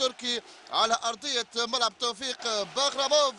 التركي على أرضية ملعب توفيق باغراموف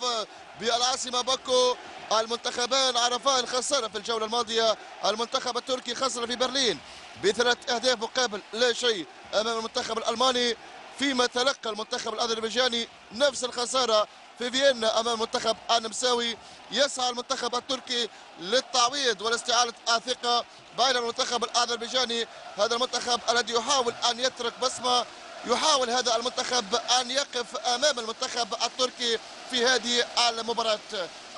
بألعاصمة باكو. المنتخبان عرفا الخسارة في الجولة الماضية. المنتخب التركي خسر في برلين بثلاث أهداف مقابل لا شيء أمام المنتخب الألماني. فيما تلقى المنتخب الأذربيجاني نفس الخسارة في فيينا أمام المنتخب النمساوي. يسعى المنتخب التركي للتعويض والاستعاده الثقة بين المنتخب الأذربيجاني. هذا المنتخب الذي يحاول أن يترك بصمة يحاول هذا المنتخب أن يقف أمام المنتخب التركي في هذه المباراة.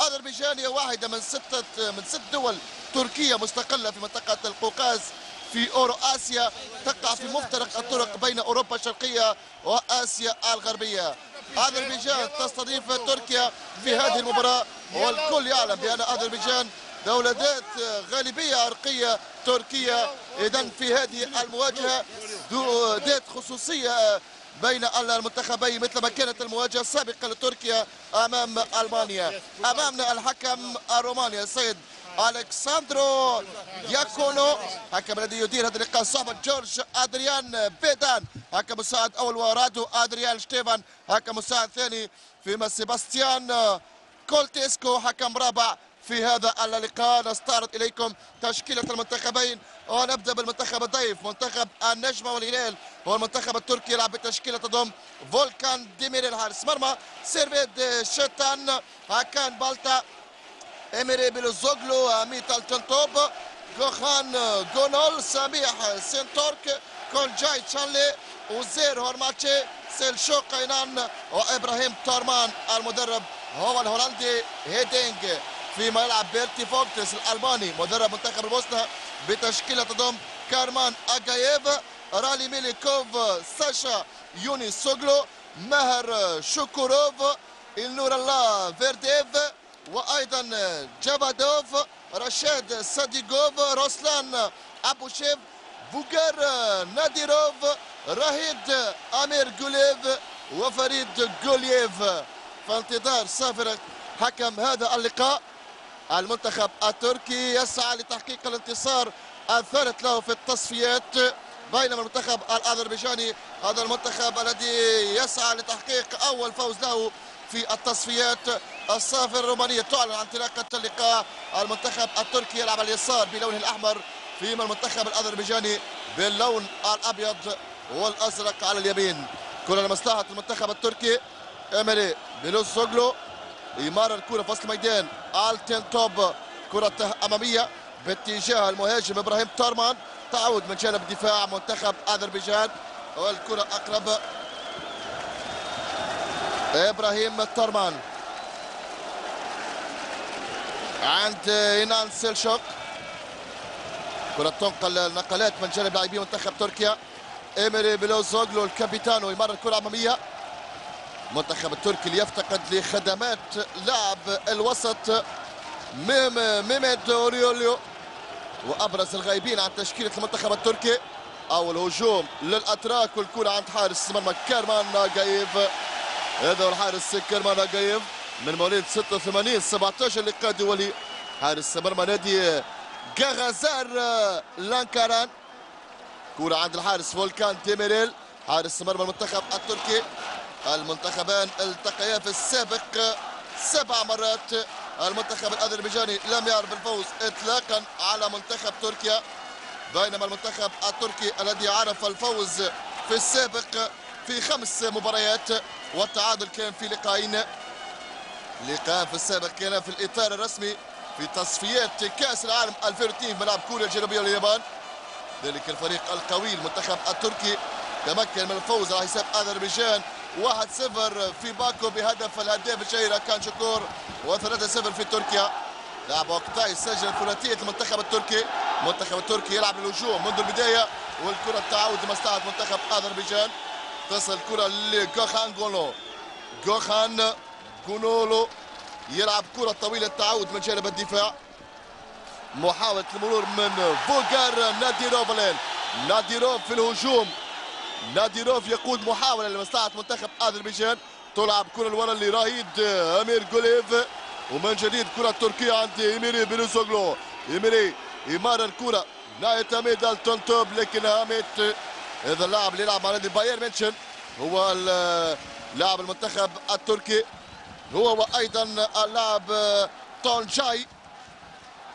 اذربيجان هي واحدة من ستة من ست دول تركية مستقلة في منطقة القوقاز في أورو آسيا. تقع في مفترق الطرق بين أوروبا الشرقية وآسيا الغربية. اذربيجان تستضيف تركيا في هذه المباراة والكل يعلم بأن اذربيجان دولة ذات غالبية عرقية تركية. إذا في هذه المواجهة ذات خصوصية بين المنتخبين مثل ما كانت المواجهة السابقة لتركيا أمام ألمانيا. أمامنا الحكم الروماني السيد الكساندرو ياكونو حكم الذي يدير هذا اللقاء صحبة جورج أدريان بيدان حكم مساعد أول ورادو أدريان شتيفان حكم مساعد ثاني فيما سيباستيان كولتيسكو حكم رابع في هذا اللقاء. نستعرض إليكم تشكيلة المنتخبين. ونبدأ بالمنتخب الضيف منتخب النجمه والهلال. هو المنتخب التركي يلعب بتشكيله تضم فولكان ديميريل حارس. مرمى سيرفت شيتين. هاكان بالتا إيمري بيلوزوغلو هاميت التينتوب جوخان جونول سميح سينتورك كونجاي شانلي أوزير هورماتشي سيلشوك إينان وإبراهيم تورمان المدرب. هو الهولندي هيدينك فيما يلعب بيرتي فوغتس الألماني مدرب منتخب البوسنه بتشكيلة تضم كارمان أغاييف رالي ميليكوف ساشا يوني سوغلو ماهر شوكوروف إلنور الله فيردييف وأيضا جافادوف رشاد صاديقوف روسلان أبوشيف فوغار ناديروف راهيد أمير جولييف وفريد جولييف. في انتظار صافرة حكم هذا اللقاء. المنتخب التركي يسعى لتحقيق الانتصار الثالث له في التصفيات بينما المنتخب الأذربيجاني هذا المنتخب الذي يسعى لتحقيق أول فوز له في التصفيات الصافرة الرومانية تعلن عن انطلاقة اللقاء المنتخب التركي يلعب على اليسار بلونه الأحمر فيما المنتخب الأذربيجاني باللون الأبيض والأزرق على اليمين. كرة لمصلحة المنتخب التركي إيميلي بلوسوغلو يمرر الكرة في وسط الميدان. آلتين توب كرة أمامية باتجاه المهاجم إبراهيم تارمان. تعود من جانب دفاع منتخب أذربيجان. والكرة أقرب. إبراهيم تورمان. عند إينان سيلشوك. كرة تنقل النقلات من جانب لاعبي منتخب تركيا. إيمري بيلوزوغلو الكابيتانو يمرر الكرة أمامية. المنتخب التركي ليفتقد لخدمات لاعب الوسط ميم ميميت أوريليو. وأبرز الغايبين عن تشكيلة المنتخب التركي أول هجوم للأتراك والكرة عند حارس مرمى كارمان أغاييف هذا هو الحارس كارمان أغاييف من مواليد 86 17 لقاء دولي. حارس مرمى نادي خزر لانكاران. كرة عند الحارس فولكان ديميريل حارس مرمى المنتخب التركي. المنتخبان التقيا في السابق سبع مرات. المنتخب الأذربيجاني لم يعرف الفوز اطلاقا على منتخب تركيا بينما المنتخب التركي الذي عرف الفوز في السابق في خمس مباريات والتعادل كان في لقاءين لقاء في السابق كان في الإطار الرسمي في تصفيات كأس العالم 2002 ملعب كوريا الجنوبية واليابان ذلك الفريق القوي المنتخب التركي تمكن من الفوز على حساب أذربيجان 1-0 في باكو بهدف الهداف الشهير كان شكور. و3-0 في تركيا. لاعب وقتها سجل ثلاثية المنتخب التركي. المنتخب التركي يلعب الهجوم منذ البداية والكرة التعاود لمصلحه منتخب أذربيجان. تصل الكره لجوخان جونول جوخان جونول يلعب كرة طويلة التعود من جانب الدفاع. محاولة المرور من فوغار ناديروف الآن ناديروف في الهجوم. ناديروف يقود محاولة لمصلحة منتخب أذربيجان تلعب كرة الورا لراهيد أمير جولييف. ومن جديد كرة تركية عند إيمري بيلوزوغلو إيمري يمرر الكرة. ناحية هاميت التينتوب لكن هاميت. هذا اللاعب اللي يلعب مع نادي بايرن ميونشن هو لاعب المنتخب التركي. هو وأيضا اللاعب تونجاي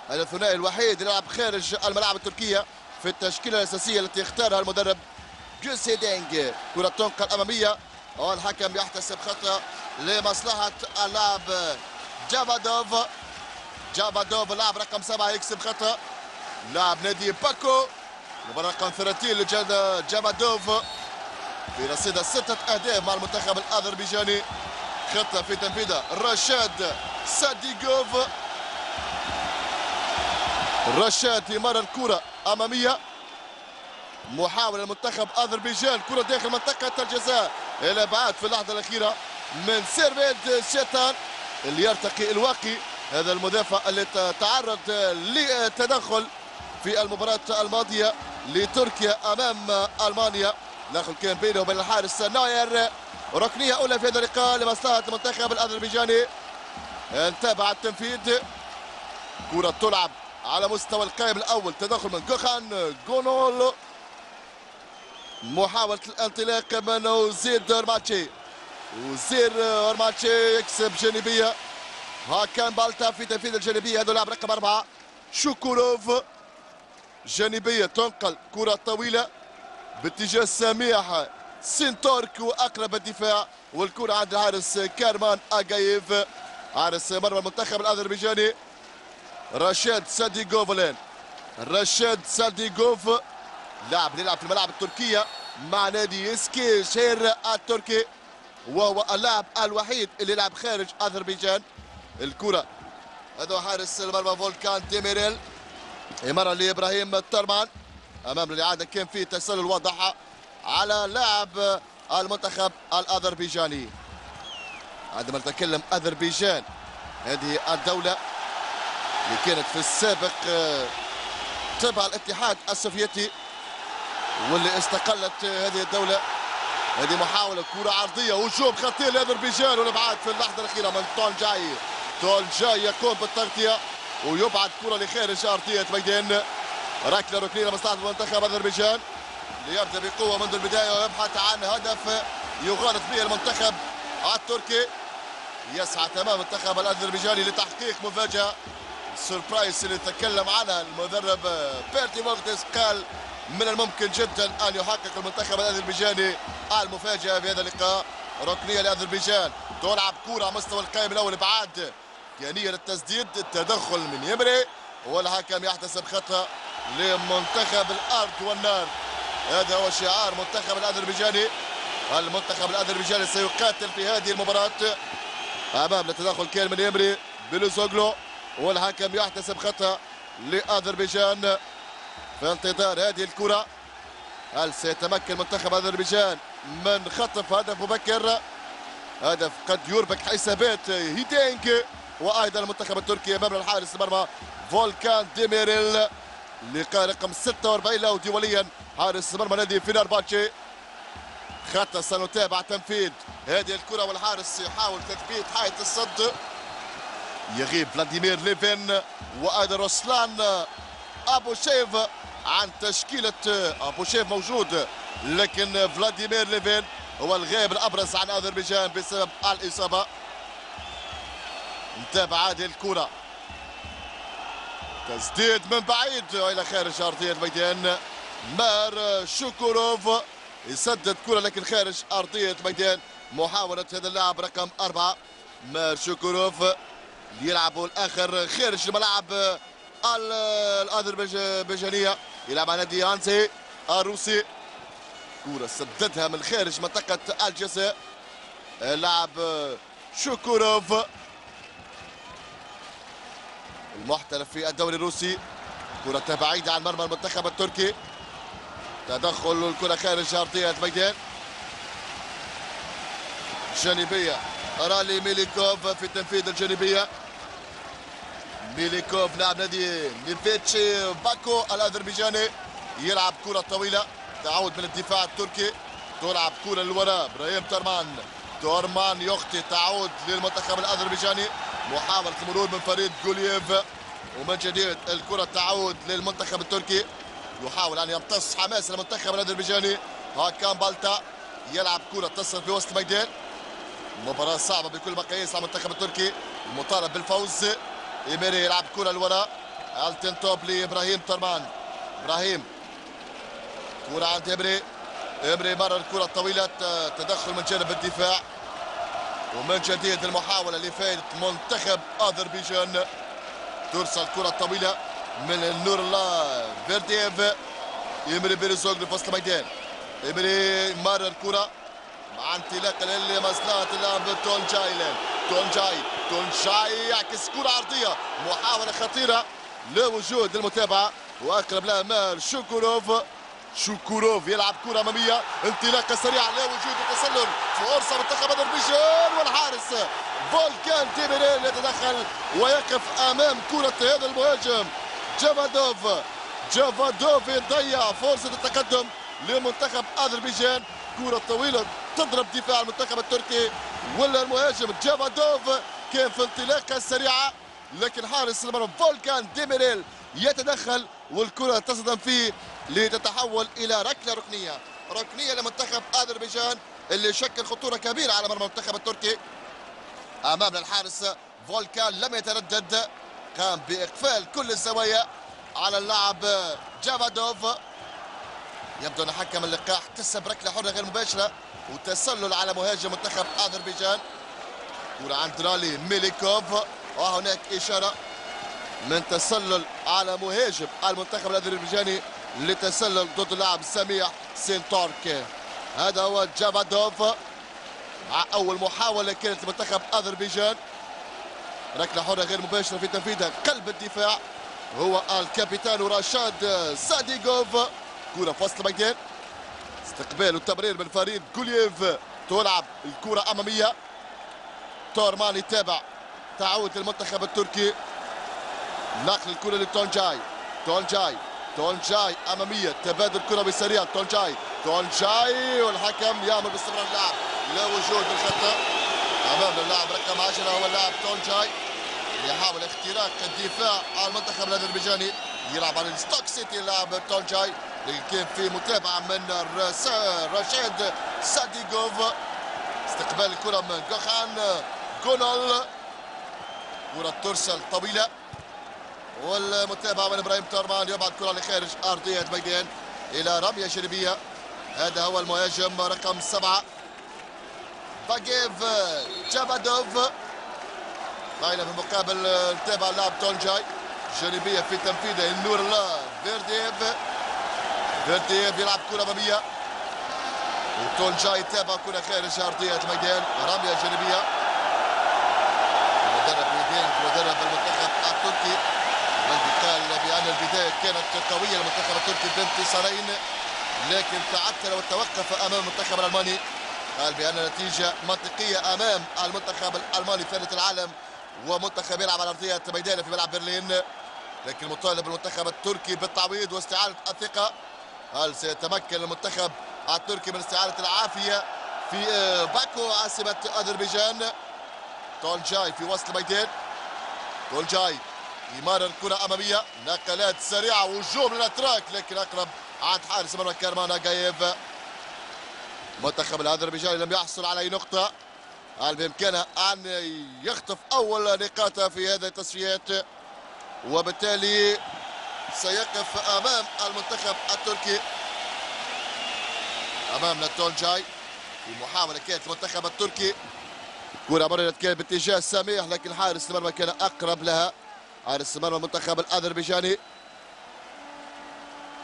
هذا الثنائي الوحيد اللي يلعب خارج الملاعب التركية في التشكيلة الأساسية التي اختارها المدرب جوس هيدينك كرة تنقل اماميه والحكم يحتسب خطأ لمصلحة اللاعب جافادوف جافادوف اللاعب رقم سبعة يكسب خطأ. لاعب نادي باكو. رقم 30 لجاد جافادوف في رصيد ستة أهداف مع المنتخب الأذربيجاني. خطة في تنفيذها رشاد ساديغوف. رشاد يمرر الكرة أمامية. محاولة المنتخب أذربيجان. كرة داخل منطقة الجزاء. إلى بعد في اللحظة الأخيرة من سيرفيد شيطان اللي يرتقي الواقي. هذا المدافع اللي تعرض لتدخل في المباراة الماضية لتركيا أمام ألمانيا. داخل كان بينه وبين الحارس ناير ركنية. أولى في هذا اللقاء لمصلحة المنتخب الأذربيجاني. انتبع التنفيذ. كرة تلعب على مستوى القائم الأول. تدخل من جوخان جونول. محاولة الانطلاق من أوزير هورماتشي أوزير هورماتشي يكسب جانبية. هاكان بالتا في تنفيذ الجانبية. هذا لاعب رقم أربعة. شوكوروف جانبية تنقل كرة طويلة باتجاه سميح سينتورك وأقرب الدفاع. والكرة عند الحارس كارمان أغاييف حارس مرمى المنتخب الأذربيجاني. رشاد ساديغوف. رشاد ساديغوف. لاعب يلعب في الملاعب التركية مع نادي إسكي شهير التركي وهو اللاعب الوحيد اللي يلعب خارج أذربيجان. الكرة هذا حارس المرمى فولكان ديميريل. إمارة لإبراهيم تورمان. أمام الإعادة كان في تسلل واضح على لاعب المنتخب الأذربيجاني. عندما نتكلم أذربيجان هذه الدولة اللي كانت في السابق آه، تبع الاتحاد السوفيتي. واللي استقلت هذه الدولة. هذه محاولة كرة عرضية. هجوم خطير لأذربيجان. والابعاد في اللحظة الأخيرة من تون جاي تون جاي يقوم بالتغطية ويبعد كرة لخارج أرضية ميدان. ركلة ركنية لمصلحة المنتخب أذربيجان. ليبدأ بقوة منذ البداية ويبحث عن هدف يغالط به المنتخب التركي. يسعى تمام المنتخب الأذربيجاني لتحقيق مفاجأة. سربرايز اللي تكلم عنها المدرب بيرتي مغدس قال من الممكن جدا أن يحقق المنتخب الأذربيجاني المفاجأة في هذا اللقاء. ركنية لأذربيجان. تلعب كرة على مستوى القائم الأول إبعاد إمكانية للتسديد. التدخل من يمري. والحكم يحتسب خطأ لمنتخب الأرض والنار. هذا هو شعار منتخب الأذربيجاني. المنتخب الأذربيجاني سيقاتل في هذه المباراة. أمام التدخل كان من يمري بلوزوغلو. والحكم يحتسب خطأ لأذربيجان. في انتظار هذه الكرة. هل سيتمكن منتخب أذربيجان من خطف هدف مبكر؟ هدف قد يربك حسابات هيدينج وأيضا المنتخب التركي أمام الحارس المرمى فولكان ديميريل. لقاء رقم 46 له دوليا. حارس مرمى نادي فينرباتشي خطأ سنتابع تنفيذ هذه الكرة والحارس يحاول تثبيت حائط الصد. يغيب فلاديمير ليفين وأيضا روسلان أبو شيف عن تشكيلة أبو شيف موجود. لكن فلاديمير ليفين هو الغائب الأبرز عن أذربيجان بسبب الإصابة. نتابع هذه الكرة. تسديد من بعيد إلى خارج أرضية الميدان. مار شوكوروف يسدد كرة لكن خارج أرضية الميدان. محاولة هذا اللاعب رقم أربعة. مار شوكوروف يلعب الآخر خارج الملعب الأذربيجانية. يلعب على نادي هانسي الروسي. كرة سددها من خارج منطقة الجزاء. اللاعب شوكوروف المحترف في الدوري الروسي. كرة بعيدة عن مرمى المنتخب التركي. تدخل الكرة خارج أرضية الميدان جانبية. رالي ميليكوف في تنفيذ الجانبية. ميليكوف لاعب نادي نيفتشي باكو الأذربيجاني يلعب كرة طويلة تعود من الدفاع التركي تلعب كرة للوراء إبراهيم ترمان تورمان يخطي تعود للمنتخب الأذربيجاني محاولة المرور من فريد جولييف ومن جديد الكرة تعود للمنتخب التركي يحاول أن يمتص حماس المنتخب الأذربيجاني هاكان بالتا يلعب كرة تصل في وسط الميدان مباراة صعبة بكل مقاييس على المنتخب التركي المطالب بالفوز. إيميري يلعب كرة لورا. التن توب لإبراهيم ترمان؟ إبراهيم. كرة عند إمري. إمري مرر الكرة الطويلة تدخل من جانب الدفاع. ومن جديد المحاولة لفائدة منتخب أذربيجان. ترسل الكرة الطويلة من نور الله. فيرديف إمري بيرزوغ لفصل الميدان. إمري مرر الكرة. مع انطلاق لمصلحة اللاعب تون جاي تونجاي تونجاي يعكس كرة عرضية محاولة خطيرة لوجود المتابعة وأقرب لها مال شوكوروف شوكوروف يلعب كرة أمامية انطلاقة سريعة لوجود التسلل فرصة منتخب أذربيجان والحارس فولكان ديميريل يتدخل ويقف أمام كرة هذا المهاجم جافادوف جافادوف يضيع فرصة التقدم لمنتخب أذربيجان كرة طويلة تضرب دفاع المنتخب التركي ولا المهاجم جافادوف كان في انطلاقة سريعة. لكن حارس المرمى فولكان ديميريل يتدخل والكرة تصدم فيه لتتحول إلى ركلة ركنية. ركنية لمنتخب أذربيجان اللي شكل خطورة كبيرة على مرمى المنتخب التركي. أمامنا الحارس فولكان لم يتردد. قام بإقفال كل الزوايا على اللاعب جافادوف يبدو أن حكم اللقاء احتسب ركلة حرة غير مباشرة. وتسلل على مهاجم منتخب أذربيجان. كرة عند رالي ميليكوف وهناك إشارة من تسلل على مهاجم المنتخب الأذربيجاني لتسلل ضد اللاعب سميح سينتورك هذا هو جافادوف مع أول محاولة كانت لمنتخب أذربيجان. ركلة حرة غير مباشرة في تنفيذها قلب الدفاع. هو الكابيتان رشاد ساديغوف. كرة في وسط الميدان استقبال والتمرير من فريد جولييف تلعب الكرة أمامية. تورمان يتابع تعود المنتخب التركي. نقل الكرة لتونجاي. تونجاي. تونجاي أمامية. تبادل كرة بسريع. تونجاي. تونجاي والحكم يأمر باستمرار اللعب لا وجود الخطأ أمام اللاعب رقم 10 هو اللاعب تونجاي. يحاول اختراق الدفاع. المنتخب الأذربيجاني يلعب على ستوك سيتي. اللاعب تونجاي. كان في متابعة من رشيد ساديغوف. استقبال الكرة من جوخان جونول كرة ترسل طويلة. والمتابعة من إبراهيم تورمان يبعد كرة لخارج أرضية ميدان إلى رمية جانبية هذا هو المهاجم رقم سبعة. باجيف جابادوف. باينة في المقابل نتابع اللاعب تونجاي. جانبية في تنفيذه النور الله فيرديف. فيرديف يلعب كرة أمامية وتونجاي يتابع كرة خارج أرضية الميدان رمية جانبية مدرب يدين مدرب المنتخب التركي الذي قال بأن البداية كانت قوية للمنتخب التركي بانتصارين لكن تعثر وتوقف أمام المنتخب الألماني قال بأن النتيجة منطقية أمام المنتخب الألماني ثالث العالم ومنتخب يلعب على أرضية ميدانه في ملعب برلين لكن مطالب المنتخب التركي بالتعويض واستعادة الثقة هل سيتمكن المنتخب التركي من استعادة العافية في آه، باكو عاصمة أذربيجان؟ تونجاي في وسط الميدان. تونجاي يمرر الكرة أمامية. نقلات سريعة وهجوم للأتراك لكن أقرب عند حارس مرمى كارمان أجايف المنتخب الأذربيجاني لم يحصل على أي نقطة. هل بإمكانه أن يخطف أول نقاطه في هذه التصفيات وبالتالي سيقف أمام المنتخب التركي. أمامنا تونجاي في محاولة كانت المنتخب التركي. كرة مررت كانت باتجاه سميح لكن حارس المرمى كان أقرب لها. حارس مرمى المنتخب الأذربيجاني.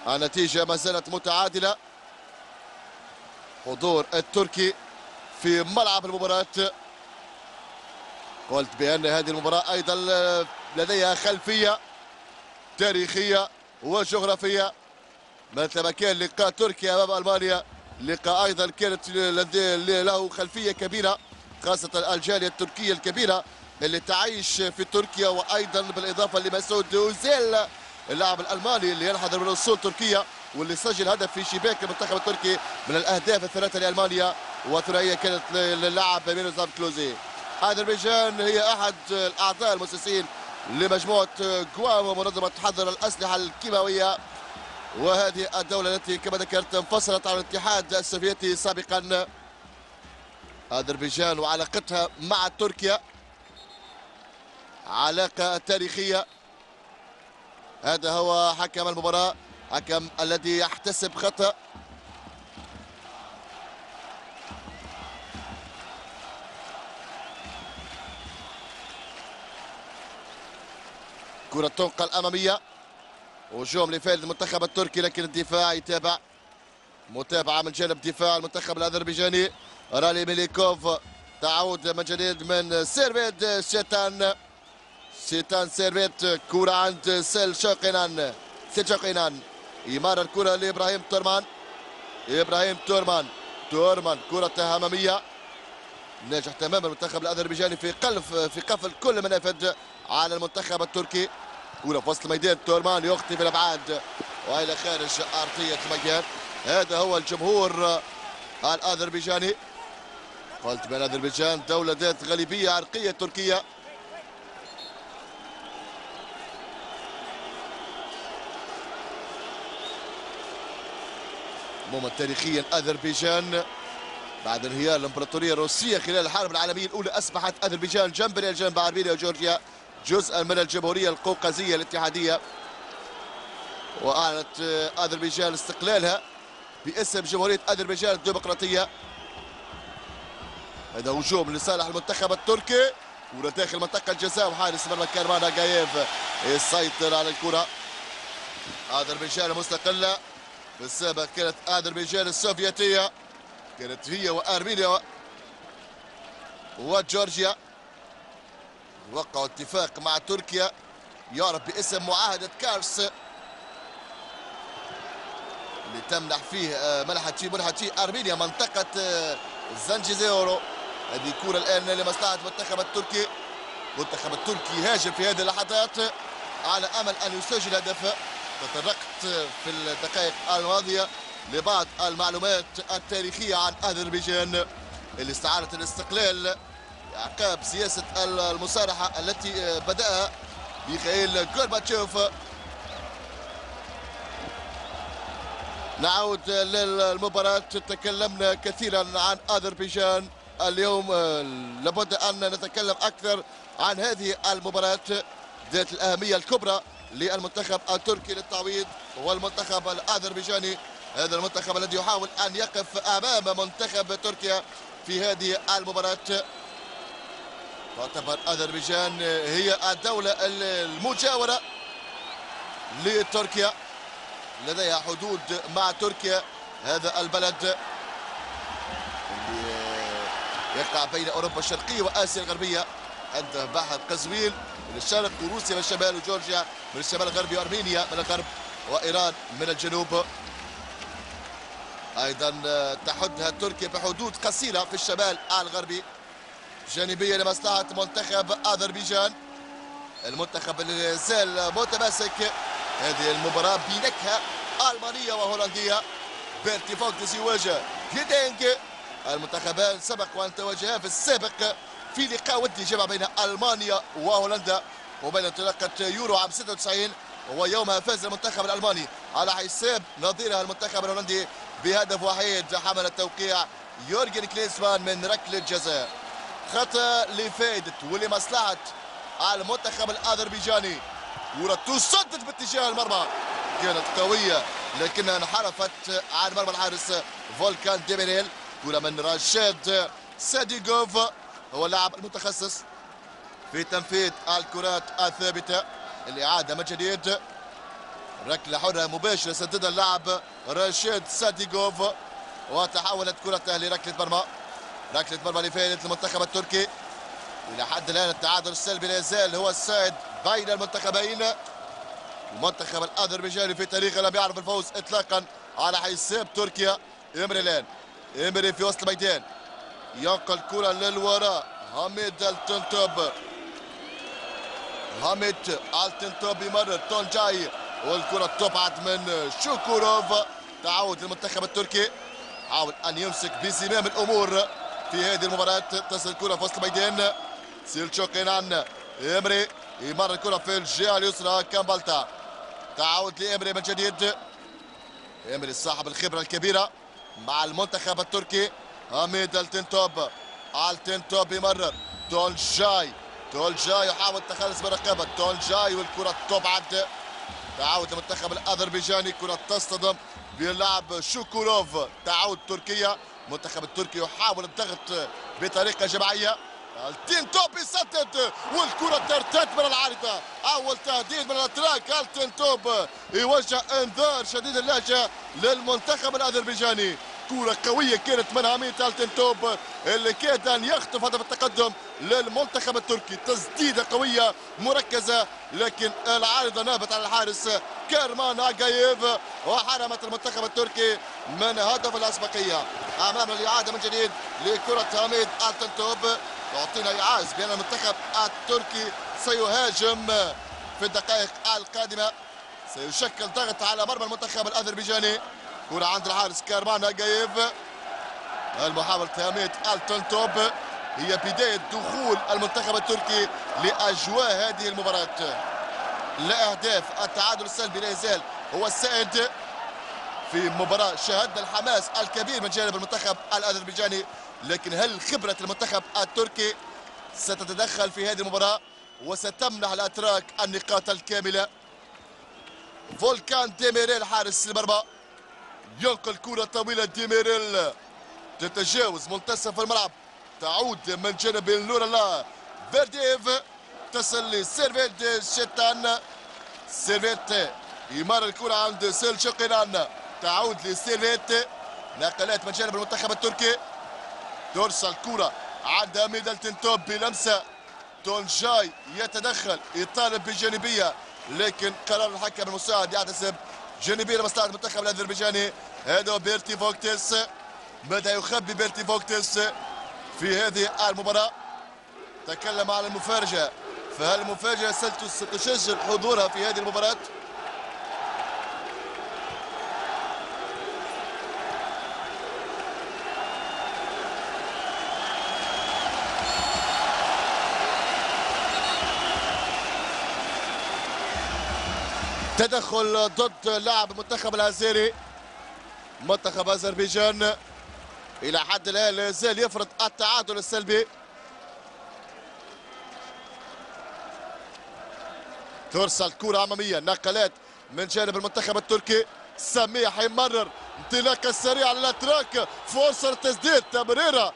النتيجة ما زالت متعادلة. حضور التركي في ملعب المباراة. قلت بأن هذه المباراة أيضا لديها خلفية. تاريخية وجغرافية. مثل ما كان لقاء تركيا أمام ألمانيا لقاء أيضا كانت له خلفية كبيرة خاصة الجالية التركية الكبيرة اللي تعيش في تركيا وأيضا بالإضافة لمسعود أوزيل اللاعب الألماني اللي ينحدر من أصول تركيا واللي سجل هدف في شباك المنتخب التركي من الأهداف الثلاثة لألمانيا وثنائية كانت للاعب ميروزاف كلوزي. أذربيجان هي أحد الأعضاء المؤسسين لمجموعة جوام ومنظمة تحضر الأسلحة الكيماوية. وهذه الدولة التي كما ذكرت انفصلت عن الاتحاد السوفيتي سابقا. أذربيجان وعلاقتها مع تركيا. علاقة تاريخية. هذا هو حكم المباراة حكم الذي يحتسب خطأ كرة تنقل أمامية هجوم لفائدة المنتخب التركي لكن الدفاع يتابع. متابعة من جانب دفاع المنتخب الأذربيجاني. رالي ميليكوف تعود من جديد من سيرفيد شيتان شيتان سيرفيت كرة عند سيل شوقينان سيل شوقينان يمرر الكرة لإبراهيم تورمان. إبراهيم تورمان. تورمان كرة أمامية. ناجح تماما المنتخب الأذربيجاني في قلف في قفل كل منافذ على المنتخب التركي. كرة في وسط الميدان تورمان يخطي في الأبعاد. وإلى خارج أرضية الميدان هذا هو الجمهور الأذربيجاني. قلت بأن أذربيجان دولة ذات غالبية عرقية تركية. عموما تاريخيا أذربيجان. بعد انهيار الإمبراطورية الروسية خلال الحرب العالمية الأولى أصبحت أذربيجان جنبا إلى جنب ارمينيا وجورجيا جزءا من الجمهورية القوقازية الاتحادية وأعلنت أذربيجان استقلالها باسم جمهورية أذربيجان الديمقراطية. هذا هجوم لصالح المنتخب التركي كرة داخل منطقة الجزاء وحارس مرمى كارمان اغاييف يسيطر على الكرة. أذربيجان مستقلة في السابق كانت أذربيجان السوفيتية كانت هي وأرمينيا وجورجيا. وقعوا اتفاق مع تركيا. يعرف باسم معاهدة كارس اللي تمنح فيه آه، منحت فيه أرمينيا منطقة آه، زنجيزيورو هذه كرة الآن لمصلحة المنتخب التركي. المنتخب التركي يهاجم في هذه اللحظات. على أمل أن يسجل هدف. تطرقت في الدقائق الماضية لبعض المعلومات التاريخية عن أذربيجان. اللي استعارت الاستقلال عقاب سياسة المصارحة التي بدأها ميخائيل غورباتشوف نعود للمباراة. تكلمنا كثيرا عن أذربيجان. اليوم لابد أن نتكلم أكثر عن هذه المباراة. ذات الأهمية الكبرى للمنتخب التركي للتعويض والمنتخب الأذربيجاني. هذا المنتخب الذي يحاول أن يقف أمام منتخب تركيا في هذه المباراة. تعتبر أذربيجان هي الدولة المجاورة لتركيا. لديها حدود مع تركيا هذا البلد اللي يقع بين أوروبا الشرقية وآسيا الغربية عند بحر قزوين من الشرق وروسيا من الشمال وجورجيا من الشمال الغربي وأرمينيا من الغرب وإيران من الجنوب. أيضا تحدها تركيا بحدود قصيرة في الشمال الغربي. جانبية لمصلحة منتخب آذربيجان. المنتخب اللي زال متماسك هذه المباراة بنكهة ألمانية وهولندية بارتفاق يواجه يدينج المنتخبان سبق وان تواجها في السابق في لقاء ودي جمع بين ألمانيا وهولندا. وبين انطلاقة يورو عام 96 ويومها فاز المنتخب الألماني على حساب نظيرها المنتخب الهولندي بهدف وحيد. حمل التوقيع يورجن كليسمان من ركلة جزاء. خطأ لفائده ولمصلحة المنتخب الأذربيجاني. كره تصدد باتجاه المرمى. كانت قوية لكنها انحرفت عن مرمى الحارس فولكان ديميريل كرة من رشاد ساديغوف هو اللاعب المتخصص في تنفيذ الكرات الثابتة. الإعادة من جديد. ركلة حرة مباشرة سددها اللاعب رشيد ساديغوف وتحولت كرته لركلة مرمى. ركلة مرمى لفائدة المنتخب التركي. إلى حد الآن التعادل السلبي لا يزال. هو السائد بين المنتخبين. المنتخب الأذربيجاني في تاريخه لم يعرف الفوز إطلاقا على حساب تركيا. إمري الآن. إمري في وسط الميدان. ينقل كرة للوراء. حميد ألتنتوب. حميد ألتنتوب يمرر. تونجاي والكرة تبعد من شوكوروف. تعود للمنتخب التركي. حاول أن يمسك بزمام الأمور. في هذه المباراة تصل الكرة في وسط الميدان. سيلتشوك عن إمري يمرر الكرة في الجهة اليسرى كامبالتا تعود لإمري من جديد. إمري صاحب الخبرة الكبيرة مع المنتخب التركي حميد ألتينتوب. ألتينتوب يمرر تونجاي تونجاي يحاول التخلص من رقابة. تونجاي والكرة تبعد. تعود المنتخب الأذربيجاني كرة تصطدم بيلعب شوكولوف. تعود تركيا المنتخب التركي يحاول الضغط بطريقة جماعية. التين توب يسدد والكرة ترتد من العارضة. أول تهديد من الأتراك التين توب. يوجه إنذار شديد اللهجة للمنتخب الأذربيجاني. كرة قوية كانت من عميد التين توب اللي كاد أن يخطف هدف التقدم للمنتخب التركي. تسديدة قوية مركزة لكن العارضة نابت على الحارس كيرمان اجاييف وحرمت المنتخب التركي من هدف الأسبقية. أمام الإعادة من جديد لكرة حميد ألتنتوب. تعطينا إيعاز بأن المنتخب التركي سيهاجم في الدقائق القادمة. سيشكل ضغط على مرمى المنتخب الأذربيجاني. كرة عند الحارس كارمان اجاييف المحاولة تهمية التنتوب هي بداية دخول المنتخب التركي لأجواء هذه المباراة. لأهداف التعادل السلبي لا يزال هو السائد في مباراة شهدنا الحماس الكبير من جانب المنتخب الأذربيجاني. لكن هل خبرة المنتخب التركي ستتدخل في هذه المباراة وستمنح الأتراك النقاط الكاملة؟ فولكان ديميريل حارس المرمى ينقل كرة طويلة ديميريل. تتجاوز منتصف الملعب. تعود من جانب الله فيرديف تصل لسيرفيت شيتان. سيرفيت يمرر الكرة عند سيل شقيران تعود لسيرفيت. نقلات من جانب المنتخب التركي. ترسل كرة عند حميد ألتينتوب بلمسة. تونجاي يتدخل يطالب بجانبية. لكن قرار الحكم المساعد يحتسب جانبية لمصلحة المنتخب الأذربيجاني. هذا بيرتي فوكتس ماذا يخبي بيرتي فوكتس في هذه المباراة؟ تكلم عن المفاجأة. فهل المفاجأة ستسجل حضورها في هذه المباراة؟ تدخل ضد لاعب المنتخب الازيري منتخب أذربيجان. إلى حد الآن لا يزال يفرض التعادل السلبي. ترسل كرة أمامية نقلات من جانب المنتخب التركي. سميح يمرر انطلاقة سريعة على الأتراك فرصة للتسديد تمريرة.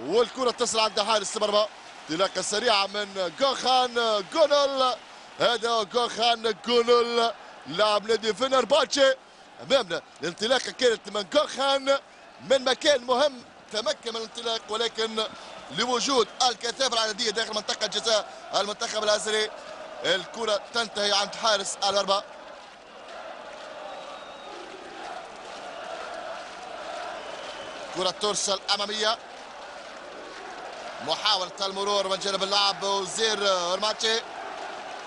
والكرة تصل عند حارس المرمى. انطلاقة سريعة من جوخان جونول هذا جوخان جونول لاعب نادي فينرباتشي أمامنا الانطلاقه كانت من جوخان من مكان مهم تمكن من الانطلاق ولكن لوجود الكثافة العددية داخل منطقة جزاء المنتخب الازري الكرة تنتهي عند حارس المرمى كرة ترسل أمامية. محاولة المرور من جانب اللاعب وزير هرماتشي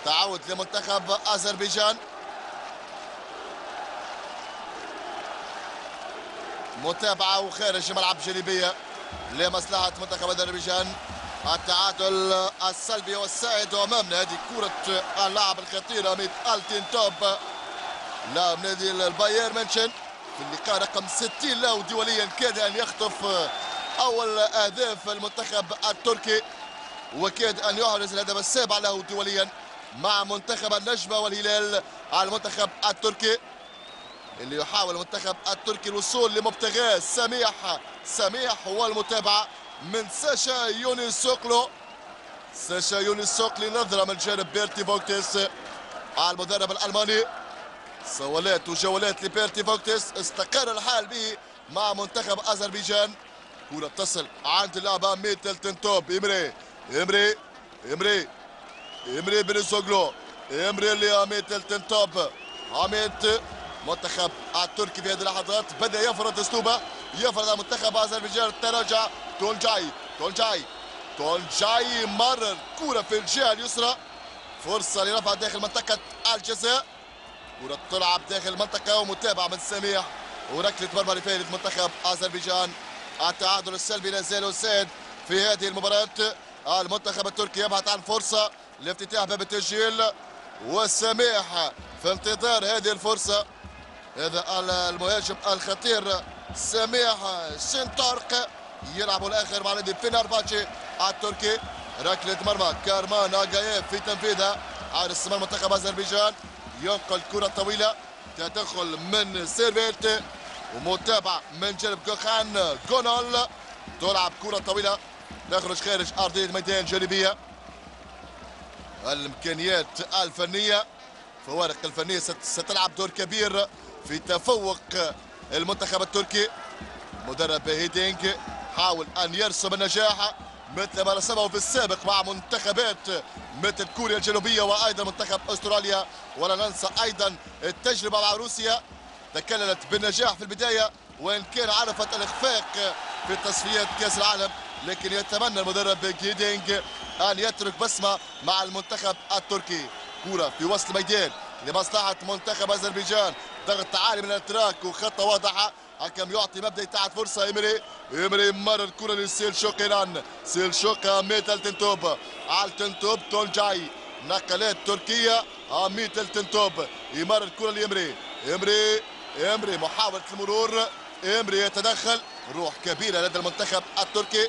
تعود لمنتخب أذربيجان. متابعة وخارج ملعب جانبية لمصلحة منتخب أذربيجان. التعادل السلبي هو السائد أمامنا هذه كرة اللاعب الخطير حميد ألتين توب. لاعب نادي البايرن ميونيخ في اللقاء رقم 60 له دوليا كاد أن يخطف أول أهداف المنتخب التركي وكاد أن يحرز الهدف السابع له دوليا مع منتخب النجمة والهلال على المنتخب التركي اللي يحاول المنتخب التركي الوصول لمبتغاه سميح سميح والمتابعة من ساشا يونس سوكلو ساشا يونس سوكلي نظرة من جانب بيرتي فوكتس على المدرب الألماني. صولات وجولات لبيرتي فوكتس استقر الحال به مع منتخب أذربيجان. كرة تصل عند اللاعب ميتل تنتوب. إمري إمري إمري. إمري بن سوغلو إمري اللي ميتل تنتوب عميد منتخب التركي في هذه اللحظات. بدأ يفرض أسلوبه يفرض على منتخب أذربيجان. التراجع تونجاي تونجاي تونجاي مرر كرة في الجهة اليسرى. فرصة لرفع داخل منطقة الجزاء. كرة تلعب داخل المنطقة ومتابعة من سميح وركلة مرمى لفائدة منتخب أذربيجان. التعادل السلبي لا زال سائد في هذه المباراة. المنتخب التركي يبحث عن فرصة. لافتتاح باب التسجيل وسميح في انتظار هذه الفرصة. هذا المهاجم الخطير سميح سنتورق يلعب الآخر مع نادي فينرباتشي التركي ركلة مرمى كارمان اجايف في تنفيذها حارس مرمى منتخب أذربيجان. ينقل كرة طويلة تدخل من سيرفيت ومتابعه من جانب جوخان جونال تلعب كرة طويلة تخرج خارج أرضية الميدان الجانبيه الإمكانيات الفنية. فوارق الفنيه ستلعب دور كبير في تفوق المنتخب التركي. مدرب هيدينك حاول أن يرسم النجاح مثل ما رسمه في السابق مع منتخبات مثل كوريا الجنوبية وأيضا منتخب أستراليا. ولا ننسى أيضا التجربة مع روسيا تكللت بالنجاح في البداية وإن كان عرفت الإخفاق في تصفيات كأس العالم. لكن يتمنى المدرب جيدينج أن يترك بصمة مع المنتخب التركي. كره في وسط الميدان لمصلحة منتخب أذربيجان. ضغط عالي من الاتراك وخطة واضحة. حكم يعطي مبدأ تحت فرصة. امري امري مرر الكره لسيل شوكيران سيل شوكا ميتال تنتوب. على التنتوب تونجاي نقلات تركيا ميتال تنتوب. يمرر الكره لامري امري امري محاولة المرور. امري يتدخل. روح كبيرة لدى المنتخب التركي.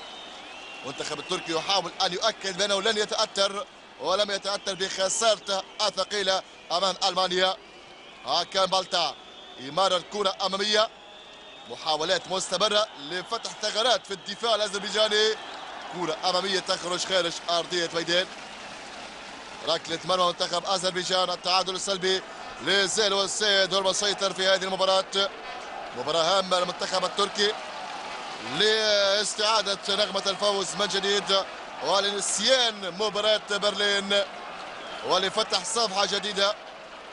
المنتخب التركي يحاول أن يؤكد بأنه لن يتأثر ولم يتأثر بخسارته الثقيلة أمام ألمانيا. هاكان بالتا يمرر الكرة اماميه محاولات مستمرة لفتح ثغرات في الدفاع الأذربيجاني. كرة أمامية تخرج خارج أرضية ميدان. ركلة مرمى منتخب أذربيجان التعادل السلبي لزيل والسيد هو المسيطر في هذه المباراة. مباراة هامة للمنتخب التركي. لاستعادة نغمة الفوز من جديد ولنسيان مباراة برلين. ولفتح صفحة جديدة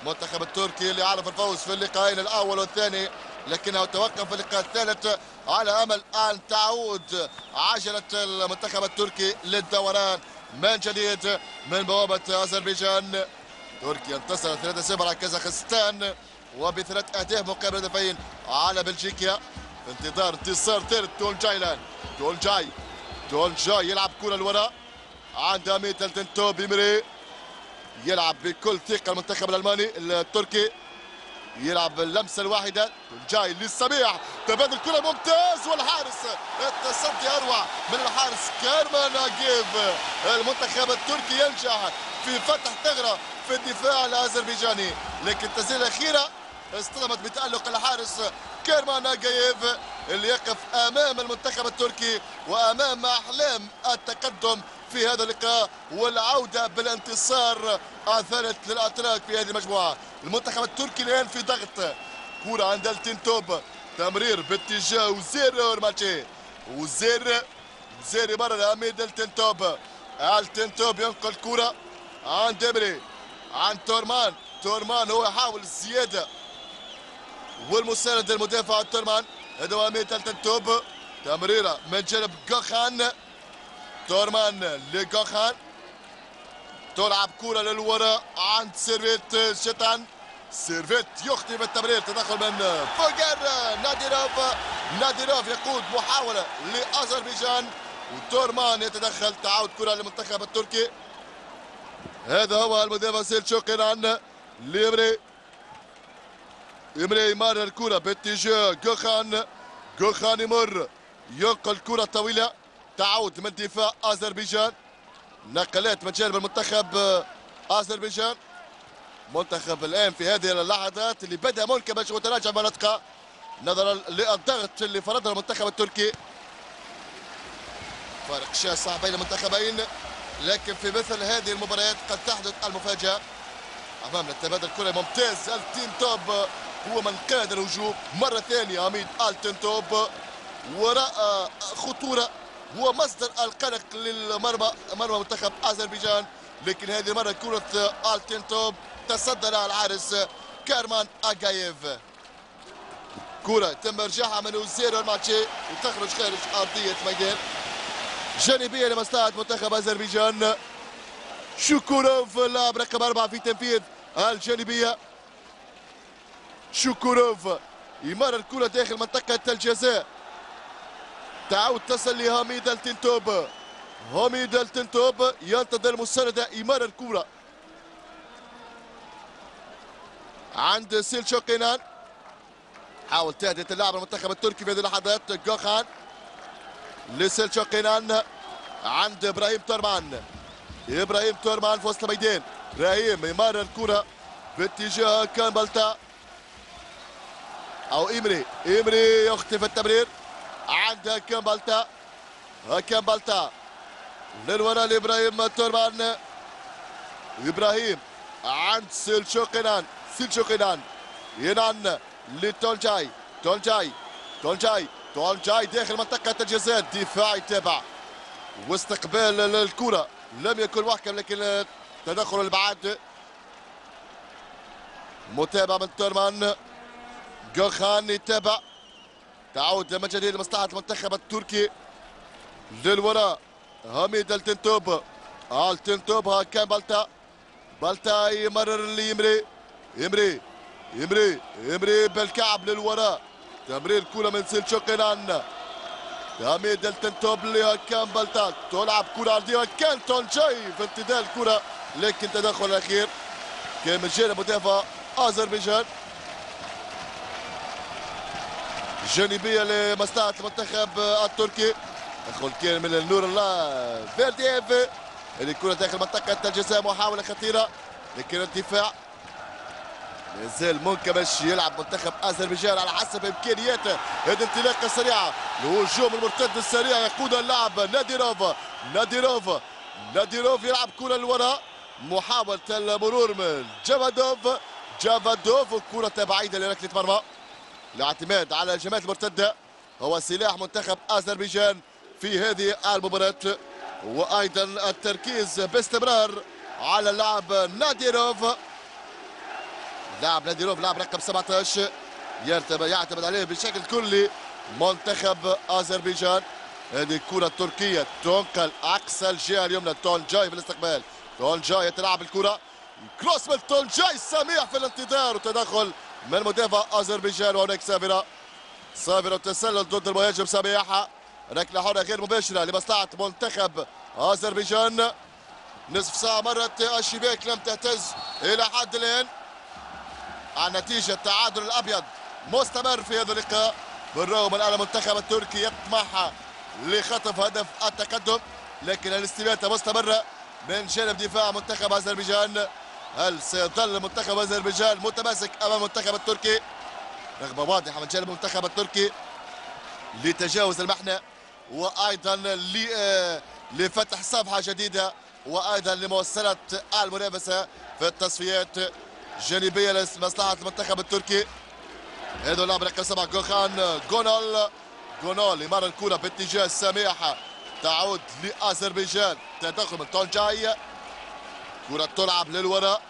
المنتخب التركي اللي عرف الفوز في اللقاءين الأول والثاني لكنه توقف في اللقاء الثالث على أمل أن تعود عجلة المنتخب التركي للدوران من جديد من بوابة أذربيجان. تركيا انتصر 3-0 على كازاخستان وبثلاث اهداف مقابل هدفين على بلجيكا. انتظار انتصار ثالث تون جايلان تون جاي. تون جاي يلعب كرة لورا. عند ميتل تنتو بيمري. يلعب بكل ثقة المنتخب الألماني التركي. يلعب اللمسة الواحدة. جاي للسميع تبادل كرة ممتاز والحارس التصدي أروع من الحارس كارمان ناجيف المنتخب التركي ينجح في فتح ثغرة في الدفاع الاذربيجاني لكن التسديده الأخيرة اصطدمت بتألق الحارس كيرمان ناجيف اللي يقف أمام المنتخب التركي وأمام أحلام التقدم في هذا اللقاء والعودة بالانتصار الثالث للأتراك في هذه المجموعة. المنتخب التركي الآن في ضغط. كرة عند ألتينتوب. تمرير باتجاه وزير اورماتشي وزير وزير مرر حميد ألتينتوب. ألتينتوب ينقل كرة عند ديمري عند تورمان. تورمان هو يحاول الزيادة. والمساند المدافع تورمان هذا هو حميد ألتينتوب تمريرة من جانب جوخان. تورمان لجوخان. تلعب كرة للوراء عند سيرفيت شتان سيرفيت يخطئ بالتمرير. تدخل من فوجر ناديروف. ناديروف يقود محاولة لأذربيجان. وتورمان يتدخل. تعود كرة للمنتخب التركي. هذا هو المدافع سيلشوك إينان لإمري إمري يمرر الكرة باتجاه جوخان جوخان يمر ينقل كرة طويلة تعود من دفاع آذربيجان. نقلات من جانب المنتخب آه، آذربيجان. منتخب الآن في هذه اللحظات اللي بدأ منكمش وتراجع مناطقه نظرا للضغط اللي فرضه المنتخب التركي. فارق شاسع بين المنتخبين لكن في مثل هذه المباريات قد تحدث المفاجأة. امامنا التبادل الكرة ممتاز. التين توب. هو من قاد الهجوم مرة ثانية عميد التين توب وراء خطورة هو مصدر القلق للمرمى مرمى منتخب آذربيجان. لكن هذه المرة كرة التنتوب تصدى لها الحارس كارمان اجايف كرة تم إرجاعها من وزير الماتشي وتخرج خارج أرضية ميدان. جانبية لمصلحة منتخب آذربيجان. شوكوروف لاعب رقم أربعة في تنفيذ الجانبية. شوكوروف يمرر الكرة داخل منطقة الجزاء. تعود تصل لهاميد التنتوب هاميد التنتوب ينتظر مساندة إمارة الكرة. عند سيل شوقينان. حاول تهدئة اللاعب المنتخب التركي في هذه اللحظات جوخان. لسلشوقينان عند إبراهيم تورمان. إبراهيم تورمان في وسط الميدان. إبراهيم يمرر الكرة باتجاه كامبلتا. أو امري امري يخطف التمرير. عند كامبلتا كامبلتا للوراء لإبراهيم تورمان إبراهيم عند سيلشوق إينان. سيلشوق إينان. إينان لتونجاي. تونجاي. تونجاي. تونجاي داخل منطقة الجزاء. دفاع يتابع واستقبال للكرة لم يكن محكم لكن تدخل البعاد. متابعة من تورمان جوخان يتابع تعود من جديد لمصلحة المنتخب التركي. للوراء حميد التنتوب. التنتوب كان بلتا بلتا يمرر ليمري يمري. يمري. يمري. بالكعب للوراء. تمرير كرة من سيلشوق إينان حميد التنتوب لكان بلتا تلعب كرة عرضية كان تونجاي في امتداد الكرة لكن تدخل الأخير. كان من جانب مدافع أذربيجان. جانبية لمصلحة المنتخب التركي. تدخل كان من النور الله فيرديف اللي كرة داخل منطقة الجزاء محاولة خطيرة لكن الدفاع. مازال منكمش يلعب منتخب أذربيجان على حسب امكانياته هذه انطلاقه سريعه الهجوم المرتد السريع يقودها اللاعب ناديروف. ناديروف ناديروف يلعب كرة للوراء محاولة المرور من جافادوف. جافادوف كرة بعيدة لركلة مرمى. الاعتماد على الهجمات المرتدة. هو سلاح منتخب أذربيجان في هذه المباراة. وأيضا التركيز باستمرار على اللاعب ناديروف. لاعب ناديروف لاعب رقم 17 يعتمد عليه بشكل كلي منتخب أذربيجان. هذه الكرة التركية تنقل أقصى الجهة اليمنى تونجاي في الاستقبال. تونجاي يتلاعب الكرة. كروس من تونجاي سميح في الانتظار. وتدخل من مدافع أذربيجان وهناك سافرة. سافرة تسلل ضد المهاجم سميح. ركلة حرة غير مباشرة لمصلحة منتخب أذربيجان. نصف ساعة مرت الشباك لم تهتز إلى حد الآن. عن نتيجة التعادل الأبيض مستمر في هذا اللقاء. بالرغم من أن المنتخب التركي يطمح لخطف هدف التقدم لكن الاستماتة مستمرة من جانب دفاع منتخب أذربيجان. هل سيظل منتخب أذربيجان متماسك أمام المنتخب التركي؟ رغبة واضحة من جانب المنتخب التركي لتجاوز المحنة وأيضا لفتح صفحة جديدة وأيضا لمواصلة المنافسة في التصفيات جانبية لمصلحة المنتخب التركي. هذا اللاعب رقم سبعة جوخان جونول جونول يمر الكرة باتجاه سميح تعود لأذربيجان. تدخل من تونجاي. كرة تلعب للوراء.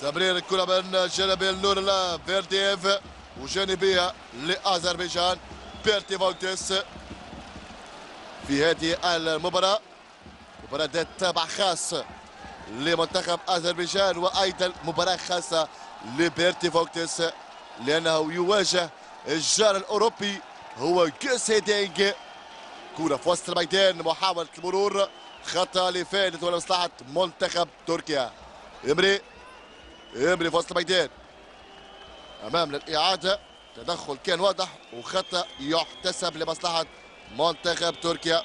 تمرير الكرة من جانبي النور الله فيرديف وجانبية لأذربيجان بيرتي فوكتس في هذه المباراة مباراة ذات طابع خاص لمنتخب أذربيجان وأيضا مباراة خاصة لبيرتي فوكتس لأنه يواجه الجار الأوروبي جوس هيدينغ كرة في وسط الميدان محاوله المرور خطأ لفائده ولمصلحه منتخب تركيا. إمري إمري في وسط الميدان. أمام للإعادة تدخل كان واضح وخطأ يحتسب لمصلحة منتخب تركيا.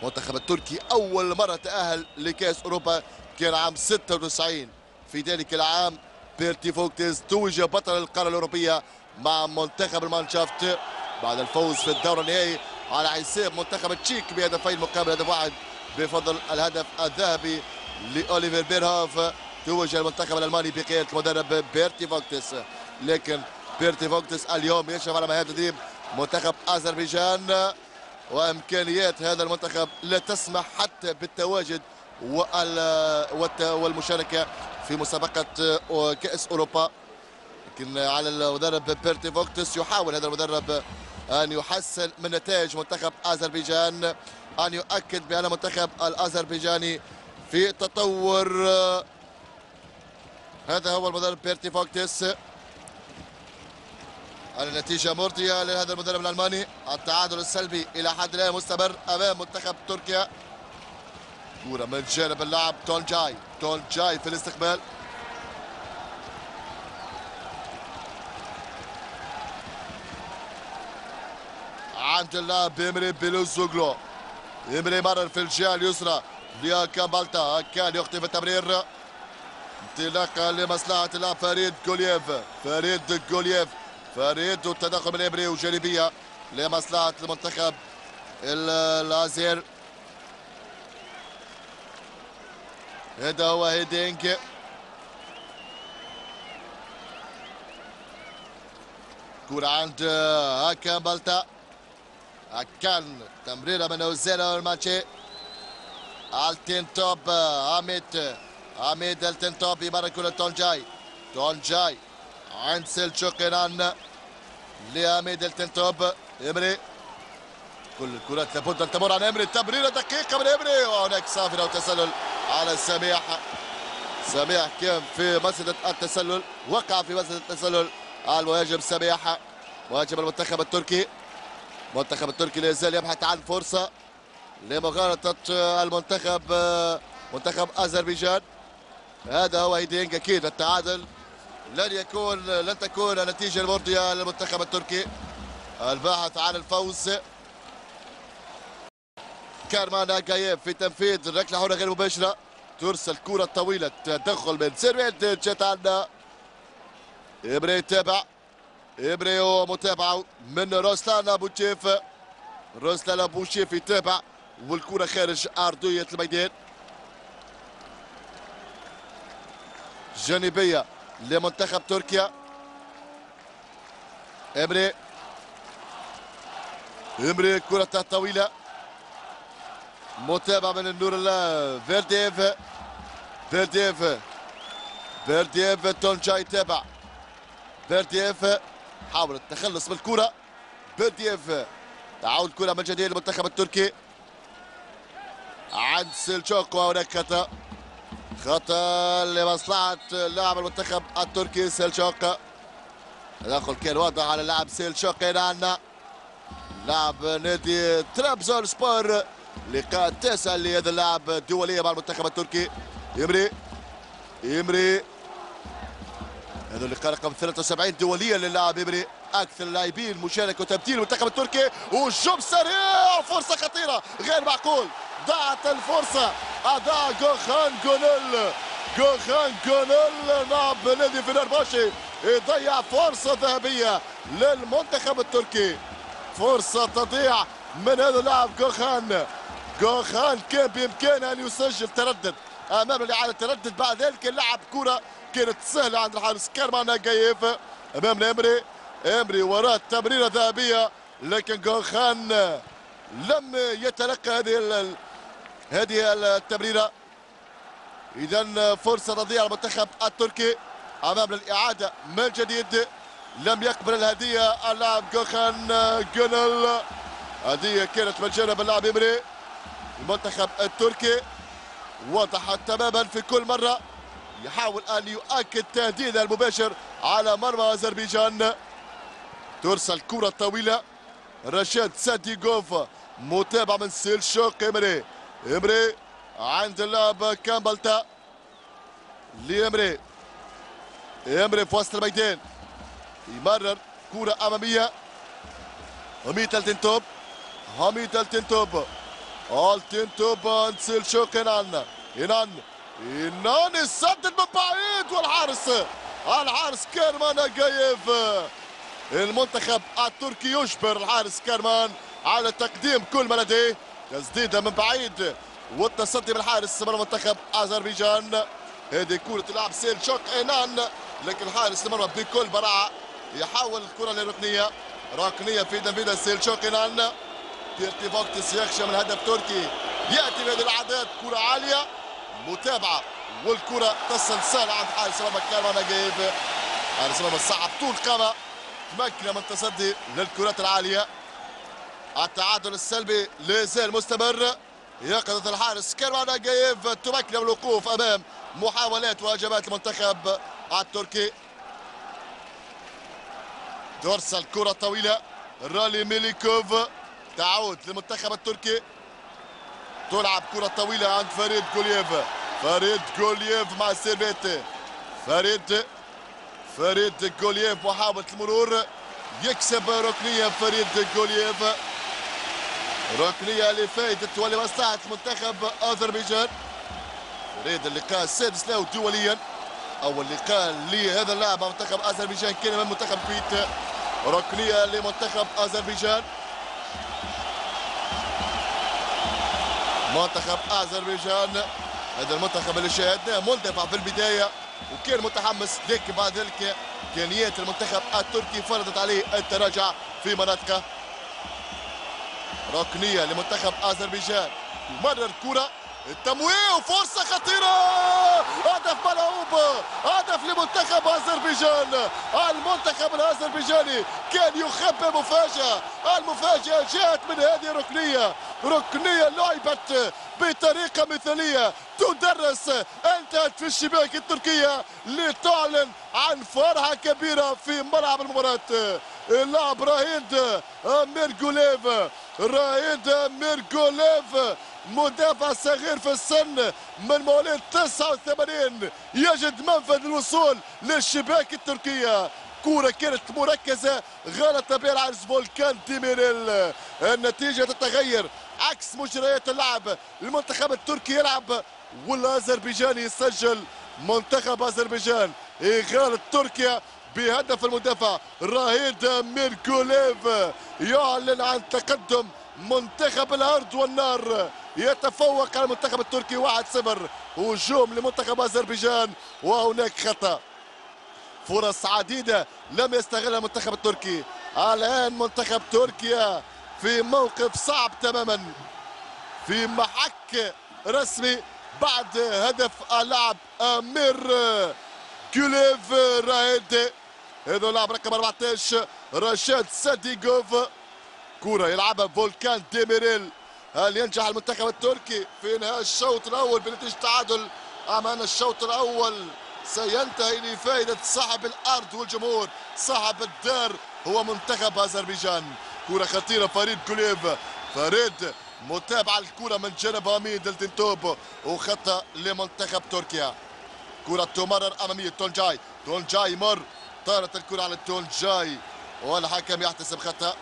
المنتخب التركي أول مرة تأهل لكأس أوروبا كان عام 96 في ذلك العام بيرتي فوكتيز توج بطل القارة الأوروبية مع منتخب المانشافت بعد الفوز في الدور النهائي على حساب منتخب التشيك بهدفين مقابل هدف واحد بفضل الهدف الذهبي لأوليفر بيرهوف توج المنتخب الألماني بقيادة المدرب بيرتي فوكتيس لكن بيرتي فوكتيس اليوم يشرف على مهام تدريب منتخب أذربيجان. وإمكانيات هذا المنتخب لا تسمح حتى بالتواجد والمشاركة في مسابقة كأس أوروبا. لكن على المدرب بيرتي فوكتس يحاول هذا المدرب أن يحسن من نتائج منتخب آذربيجان أن يؤكد بأن المنتخب الآذربيجاني في تطور. هذا هو المدرب بيرتي فوكتس النتيجة مرضية لهذا المدرب الألماني. التعادل السلبي إلى حد الآن مستمر أمام منتخب تركيا. كرة من جانب اللاعب تونجاي. تونجاي في الاستقبال. عند اللاعب إمري بلوزوغلو. إمري مرر في الجهة اليسرى. لياكا بالتا كان يخطي في التمرير. انطلاقة لمصلحة اللاعب فريد جولييف فريد جولييف فريد والتدخل من إمري وجانبية لمصلحة المنتخب الازير هذا هو هيدينك كرة عند هاكان بالتا هاكان تمريرة من اوزيلا الماتشي التين توب حميد حميد التين توب يمرر كرة تونجاي تونجاي عند سيلتشوك إينان لحميد التين توب إمري كل الكرات لابد ان تمر عن امري تمريره دقيقه من امري وهناك صافره وتسلل على سميح سميح كان في مصيدة التسلل وقع في مصيدة التسلل المهاجم سميح مهاجم المنتخب التركي المنتخب التركي لا يزال يبحث عن فرصة لمغالطه المنتخب منتخب أذربيجان. هذا هو هيدينج أكيد التعادل لن يكون لن تكون النتيجة المرضية للمنتخب التركي. الباحث عن الفوز. كارمان جايب في تنفيذ الركله حره غير مباشرة. ترسل كرة طويلة تدخل من سيرفيت جت عندنا إبري يتابع. إبري ومتابعة من روسلان أبو تشيف روسلان أبو تشيف يتابع والكرة خارج أرضية الميدان جانبية لمنتخب تركيا إبري إبري كرة طويلة متابعة من النور الله فيرديف فيرديف فيرديف تونجاي يتابع فيرديف حاول التخلص من الكرة فيرديف تعود الكرة من جديد للمنتخب التركي. عند سيلشوك وهناك خطأ. خطأ لمصلحة لاعب المنتخب التركي سيلشوك تدخل كان واضح على اللاعب سيلشوك عندنا لاعب نادي ترابزون سبور. لقاء تاسع لهذا اللاعب الدولية مع المنتخب التركي. يمري يمري هذا اللقاء رقم 73 دوليا للاعب يمري أكثر اللاعبين مشاركه وتبديل المنتخب التركي وجوب سريع فرصة خطيرة غير معقول ضاعت الفرصة. اضاع جوخان جونيل جوخان جونيل لاعب نادي فنرباشي يضيع فرصة ذهبية للمنتخب التركي. فرصة تضيع من هذا اللاعب جوخان. جوخان كان بإمكانه أن يسجل تردد أمام الإعادة تردد بعد ذلك لعب كرة كانت سهله عند الحارس كارمان جايف أمام امري إمري وراء تمريره ذهبيه لكن جوخان لم يتلقى هذه هذه التمريرة. اذا فرصة تضيع المنتخب التركي أمام الإعادة من جديد. لم يقبل الهدية اللاعب جوخان جنل هذه كانت من جانب اللاعب إمري. المنتخب التركي وضحت تماما في كل مرة. يحاول أن يؤكد تهديده المباشر على مرمى أذربيجان. ترسل كرة طويلة رشاد ساديغوف متابع من سيلشوك إمري. إمري عند اللاعب كامبلتا. لإمري. إمري في وسط الميدان. يمرر كرة أمامية. هميت التنتوب. هميت التنتوب. ألتنتوب إن سيلشوك إنان إنان إنان يسدد من بعيد والحارس الحارس كيرمان جايف المنتخب التركي يجبر الحارس كيرمان على تقديم كل ما لديه تسديدة من بعيد والتصدي من الحارس من المنتخب أذربيجان. هذه كرة لعب سيل شوك إنان. لكن الحارس المرمى بكل براعة يحاول الكرة للركنية ركنية في تنفيذ سيل شوك إنان. بيرتي فوكتس يخشى من هدف تركي. يأتي بهذه الاعداد كرة عالية. متابعه والكرة تصل سهله عند حارس مرمى كارمان نجيب حارس مرمى صعب طول قامه تمكن من التصدي للكرات العالية. التعادل السلبي لازال مستمر. يقظة الحارس كارمان نجيب تمكن من الوقوف أمام محاولات وهجمات المنتخب التركي. ترسل كرة طويلة رالي ميليكوف تعود للمنتخب التركي. تلعب كرة طويلة عند فريد جولييف فريد جولييف مع السيرفيت فريد فريد جولييف محاولة المرور. يكسب ركنية فريد جولييف ركنية لفائدة ولمصلحة منتخب أذربيجان. يريد اللقاء السادس له دوليا. أول لقاء لهذا اللاعب منتخب أذربيجان. كان من منتخب الكويت ركنية لمنتخب أذربيجان. منتخب أذربيجان. هذا المنتخب اللي شاهدناه مندفع في البداية. وكان متحمس لكن بعد ذلك. إمكانيات المنتخب التركي فرضت عليه التراجع في مناطقه. ركنية لمنتخب آذربيجان. يمرر الكره التمويه وفرصة خطيرة. هدف ملعوب. هدف لمنتخب أذربيجان. المنتخب الأذربيجاني كان يخبى مفاجأة. المفاجأة جاءت من هذه الركنيه ركنية لعبت بطريقة مثالية تدرس انتهت في الشباك التركية لتعلن عن فرحة كبيرة في ملعب المباراة. اللاعب راهيد ميرجوليف راهيد ميرجوليف مدافع صغير في السن من مواليد 89 يجد منفذ الوصول للشباك التركية. كرة كانت مركزة غلط بها الحارس فولكان ديميريل. النتيجة تتغير. عكس مجريات اللعب المنتخب التركي يلعب والأذربيجاني يسجل. منتخب أذربيجان إغالة تركيا بهدف المدافع راهيد ميركوليف. يعلن عن تقدم منتخب الأرض والنار. يتفوق على المنتخب التركي 1-0 هجوم لمنتخب أذربيجان وهناك خطأ. فرص عديدة لم يستغلها المنتخب التركي. الآن منتخب تركيا في موقف صعب تماما. في محك رسمي بعد هدف اللاعب أمير كوليف رايد هذا لاعب رقم 14 رشاد ساديغوف كرة يلعبها فولكان ديميريل. هل ينجح المنتخب التركي في انهاء الشوط الأول بنتيجة تعادل أمان الشوط الأول؟ سينتهي لفائدة صاحب الأرض والجمهور. صاحب الدار هو منتخب أذربيجان. كرة خطيرة فريد كوليف. فريد متابعة الكرة من جانب حميد التنتوب وخطأ لمنتخب تركيا. كرة تمرر أمامية تونجاي تونجاي مر طارت الكرة على تونجاي والحكم يحتسب خطأ.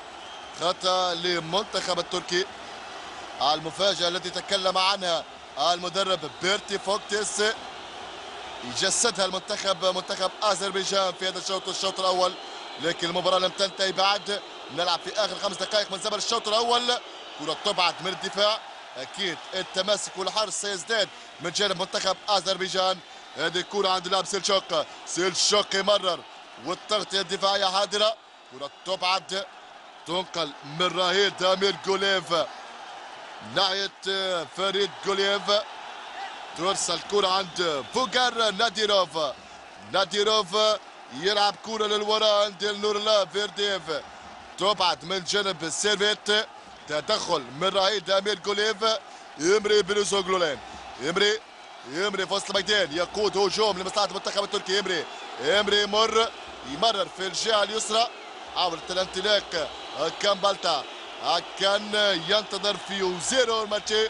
خطأ لمنتخب التركي. المفاجأة التي تكلم عنها المدرب بيرتي فوكتيس. يجسدها المنتخب منتخب أذربيجان في هذا الشوط الشوط الأول. لكن المباراة لم تنتهي بعد. نلعب في آخر خمس دقائق من زمن الشوط الأول. كرة تبعد من الدفاع. أكيد التماسك والحرص سيزداد من جانب منتخب أذربيجان. هذه الكرة عند اللاعب سيلشوك. سيلشوك يمرر والتغطية الدفاعية حاضرة كرة تبعد. تنقل من راهيد امير جوليف ناحية فريد جوليف ترسل كرة عند بوغار ناديروف. ناديروف يلعب كرة للوراء عند نور الله فيرديف تبعد من جانب سيرفيت تدخل من راهيد امير جوليف ايمري بلوزوغلو. يمري يمري في وسط الميدان. يقود هجوم لمصلحة المنتخب التركي. يمري يمري يمر يمرر في الجهة اليسرى. حاولت الانطلاق كامبالتا كان ينتظر في وزيرو الماتشي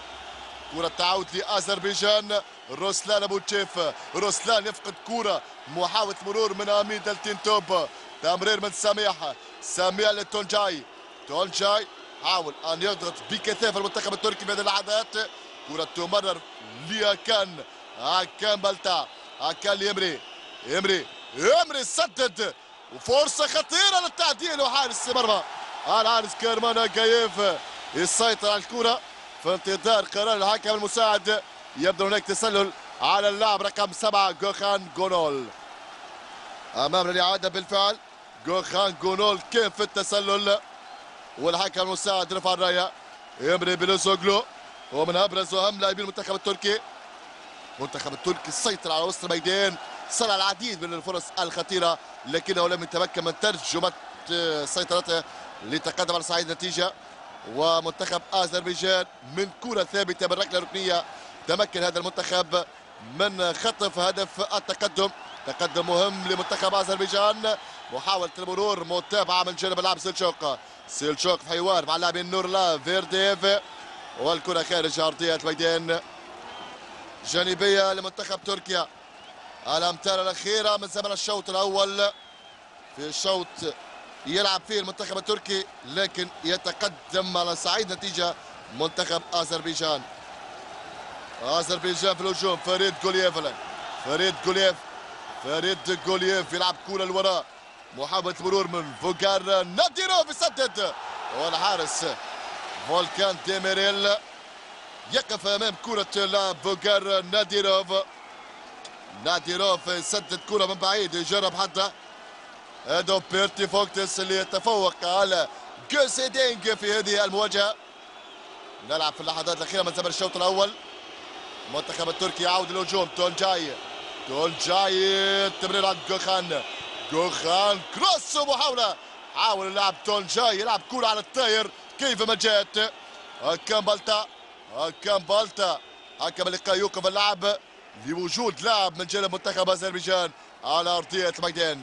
كرة تعود لأذربيجان. روسلان أبو تشيف. روسلان يفقد كرة. محاولة مرور من أمين التنتوب تمرير من سميح. سميح لتونجاي. تونجاي حاول أن يضغط بكثافة المنتخب التركي في هذه اللحظات. كرة تمرر لأكان أكان بلتا أكان ليمري يمري يمري سدد. وفرصة خطيرة للتعديل. وحارس مرمى. الحارس كيرمان كايف يسيطر على الكرة في انتظار قرار الحكم المساعد. يبدو هناك تسلل على اللاعب رقم سبعة جوخان جونول. أمامنا الإعادة بالفعل جوخان جونول. كيف في التسلل؟ والحكم المساعد رفع الراية. يمري بلوزوغلو. هو من أبرز وأهم لاعبين المنتخب التركي. المنتخب التركي سيطر على وسط الميدان. صنع العديد من الفرص الخطيرة لكنه لم يتمكن من ترجمة سيطرته لتقدم على صعيد النتيجة ومنتخب أذربيجان من كرة ثابتة من ركلة ركنية تمكن هذا المنتخب من خطف هدف التقدم. تقدم مهم لمنتخب أذربيجان محاولة المرور متابعة من جانب اللاعب سيلشوك سيلشوك في حوار مع اللاعبين نورلا فيرديف والكرة خارج أرضية الميدان جانبية لمنتخب تركيا. الأمتار الأخيرة من زمن الشوط الأول. في الشوط يلعب فيه المنتخب التركي لكن يتقدم على صعيد نتيجة منتخب أذربيجان. أذربيجان في الهجوم فريد جولييف فريد جولييف فريد جولييف يلعب كرة لوراء محاولة مرور من فوغار ناديروف يسدد. والحارس فولكان ديميريل يقف أمام كرة لاعب فوغار ناديروف. ناديروف يسدد كرة من بعيد يجرب حتى هذا بيرتي فوكتس اللي يتفوق على جوس هيدينك في هذه المواجهة نلعب في اللحظات الأخيرة من زمن الشوط الأول المنتخب التركي يعود للهجوم تونجاي تونجاي التمرير عند جوخان جوخان كروس ومحاولة حاول اللاعب تونجاي يلعب كرة على الطاير كيفما جاءت هكام بالتا هكام بالتا حكم اللقاء يوقف اللعب لوجود لاعب من جانب منتخب اذربيجان على ارضيه الميدان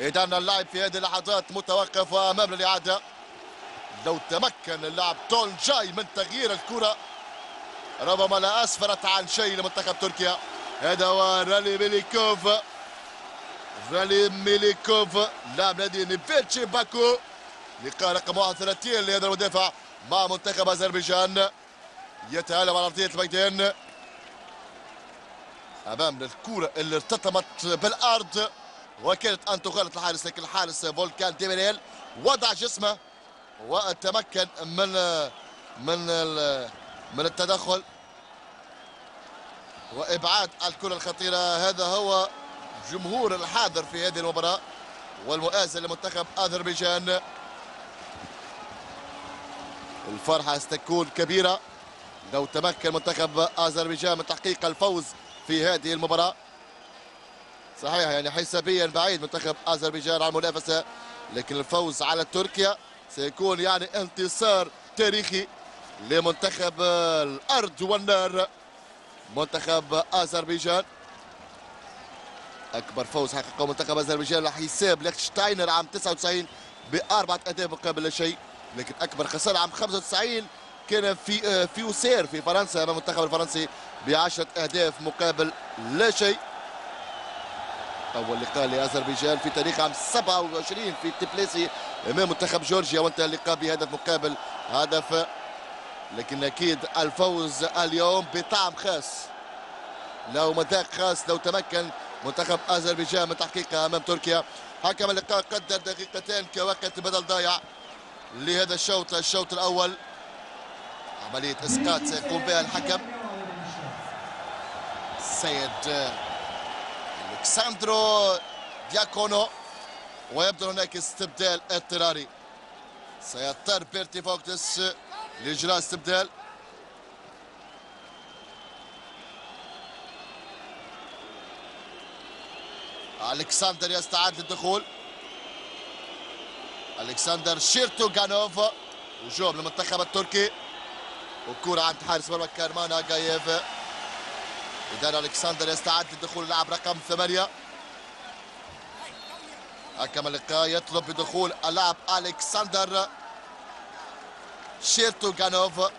اذا اللعب في هذه اللحظات متوقف أمام الإعادة. لو تمكن اللاعب تون جاي من تغيير الكرة ربما لا أسفرت عن شيء لمنتخب تركيا. هذا هو رالي ميليكوف. رالي ميليكوف لاعب نادي نيفيتشي باكو لقاء رقم 31 لهذا المدافع مع منتخب أذربيجان. يتألم على أرضية الميدان أمام الكرة اللي ارتطمت بالأرض وكادت أن تغلط الحارس لكن الحارس فولكان ديميريل وضع جسمه وتمكن من من من التدخل. وإبعاد الكرة الخطيرة. هذا هو جمهور الحاضر في هذه المباراة والمؤازر لمنتخب أذربيجان. الفرحة ستكون كبيرة لو تمكن منتخب أذربيجان من تحقيق الفوز في هذه المباراة. صحيح يعني حسابيا بعيد منتخب أذربيجان عن المنافسه لكن الفوز على تركيا سيكون يعني انتصار تاريخي لمنتخب الأرض والنار. منتخب أذربيجان أكبر فوز حققه منتخب أذربيجان على حساب ليختشتاينر عام 99 بأربعة اهداف مقابل لا شيء لكن أكبر خسارة عام 95 كان في في وسير في فرنسا أمام المنتخب الفرنسي بعشرة أهداف مقابل لا شيء. أول لقاء لأذربيجان في تاريخ عام 27 في تبليسي إمام منتخب جورجيا وانتهى اللقاء بهدف مقابل هدف. لكن أكيد الفوز اليوم بطعم خاص. له مذاق خاص لو تمكن منتخب أذربيجان من تحقيقها أمام تركيا. حكم اللقاء قدر دقيقتين كوقت بدل ضايع لهذا الشوط الشوط الأول. عملية إسقاط سيقوم بها الحكم. السيد الكساندرو دياكونو ويبدو هناك استبدال اضطراري. سيضطر بيرتي فوكتس لإجراء استبدال. ألكسندر يستعد للدخول. ألكسندر شيرتوغانوف هجوم للمنتخب التركي. وكرة عند حارس مرمى كارمان اجاييف اذا ألكسندر يستعد للدخول اللاعب رقم ثمانية. حكم اللقاء يطلب بدخول اللاعب ألكسندر شيرتوغانوف.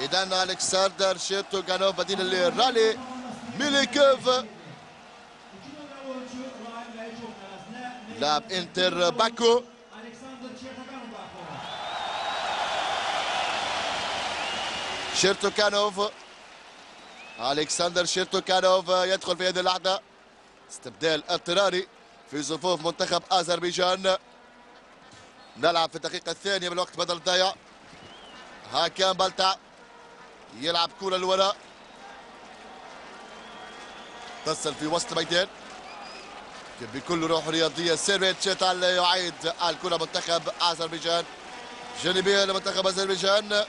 اذا ألكسندر شيرتوغانوف بديل لإلهي ميليكوف. لاعب إنتر باكو. شيرتوغانوف. ألكسندر شيرتوغانوف يدخل في هذه اللحظه استبدال اضطراري في صفوف منتخب أذربيجان. نلعب في الدقيقة الثانية من الوقت بدل الضياع. هاكان بالطا يلعب كرة للوراء تصل في وسط الميدان بكل روح رياضية سيرفيت يعيد الكرة منتخب أذربيجان. جانبية لمنتخب أذربيجان.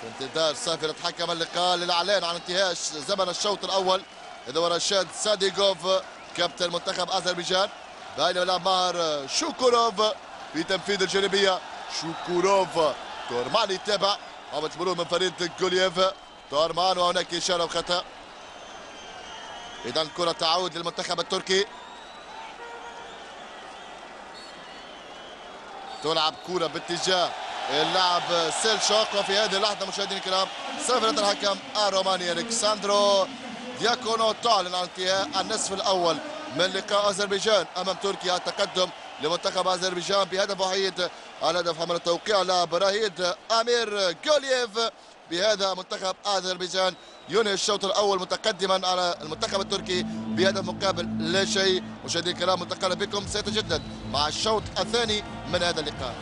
في انتظار صافرة حكم اللقاء للإعلان عن انتهاء زمن الشوط الأول. اذا رشاد ساديغوف كابتن منتخب أذربيجان. بينما يلعب ماهر شوكوروف في تنفيذ الجانبية. شوكوروف تورمان يتابع. محاولة مرور من فريد جولييف تورمان وهناك إشارة وخطأ. اذا الكره تعود للمنتخب التركي. تلعب كرة باتجاه اللاعب سيلشوك وفي هذه اللحظة مشاهدينا الكرام صفرة الحكم الروماني الكساندرو دياكونو تعلن عن انتهاء النصف الأول من لقاء أذربيجان أمام تركيا. التقدم لمنتخب أذربيجان بهدف وحيد الهدف حمل التوقيع لبراهيد أمير جولييف بهذا منتخب أذربيجان. ينهي الشوط الأول متقدما على المنتخب التركي بهدف مقابل لا شيء مشاهدينا الكرام منتقل بكم سيتجدد مع الشوط الثاني من هذا اللقاء.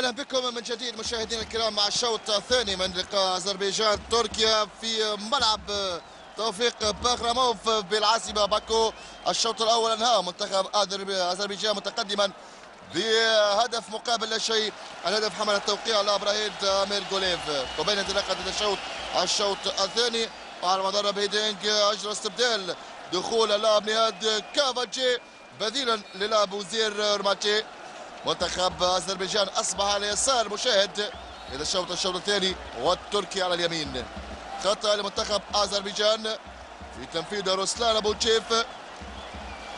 أهلا بكم من جديد مشاهدينا الكرام مع الشوط الثاني من لقاء أذربيجان تركيا في ملعب توفيق باغراموف بالعاصمة باكو. الشوط الأول انهى منتخب أذربيجان متقدما بهدف مقابل لا شيء. الهدف حمل التوقيع لابراهيم أمير جوليف. وبين انطلاقة الشوط الشوط الثاني وعلى مدار بيدينج أجرى استبدال دخول اللاعب نهاد كافاجي بديلا للاعب وزير رماتي منتخب أذربيجان أصبح على يسار مشاهد. إذا الشوط الشوط الثاني والتركي على اليمين. خطأ لمنتخب أذربيجان في تنفيذ روسلان أبو تشيف.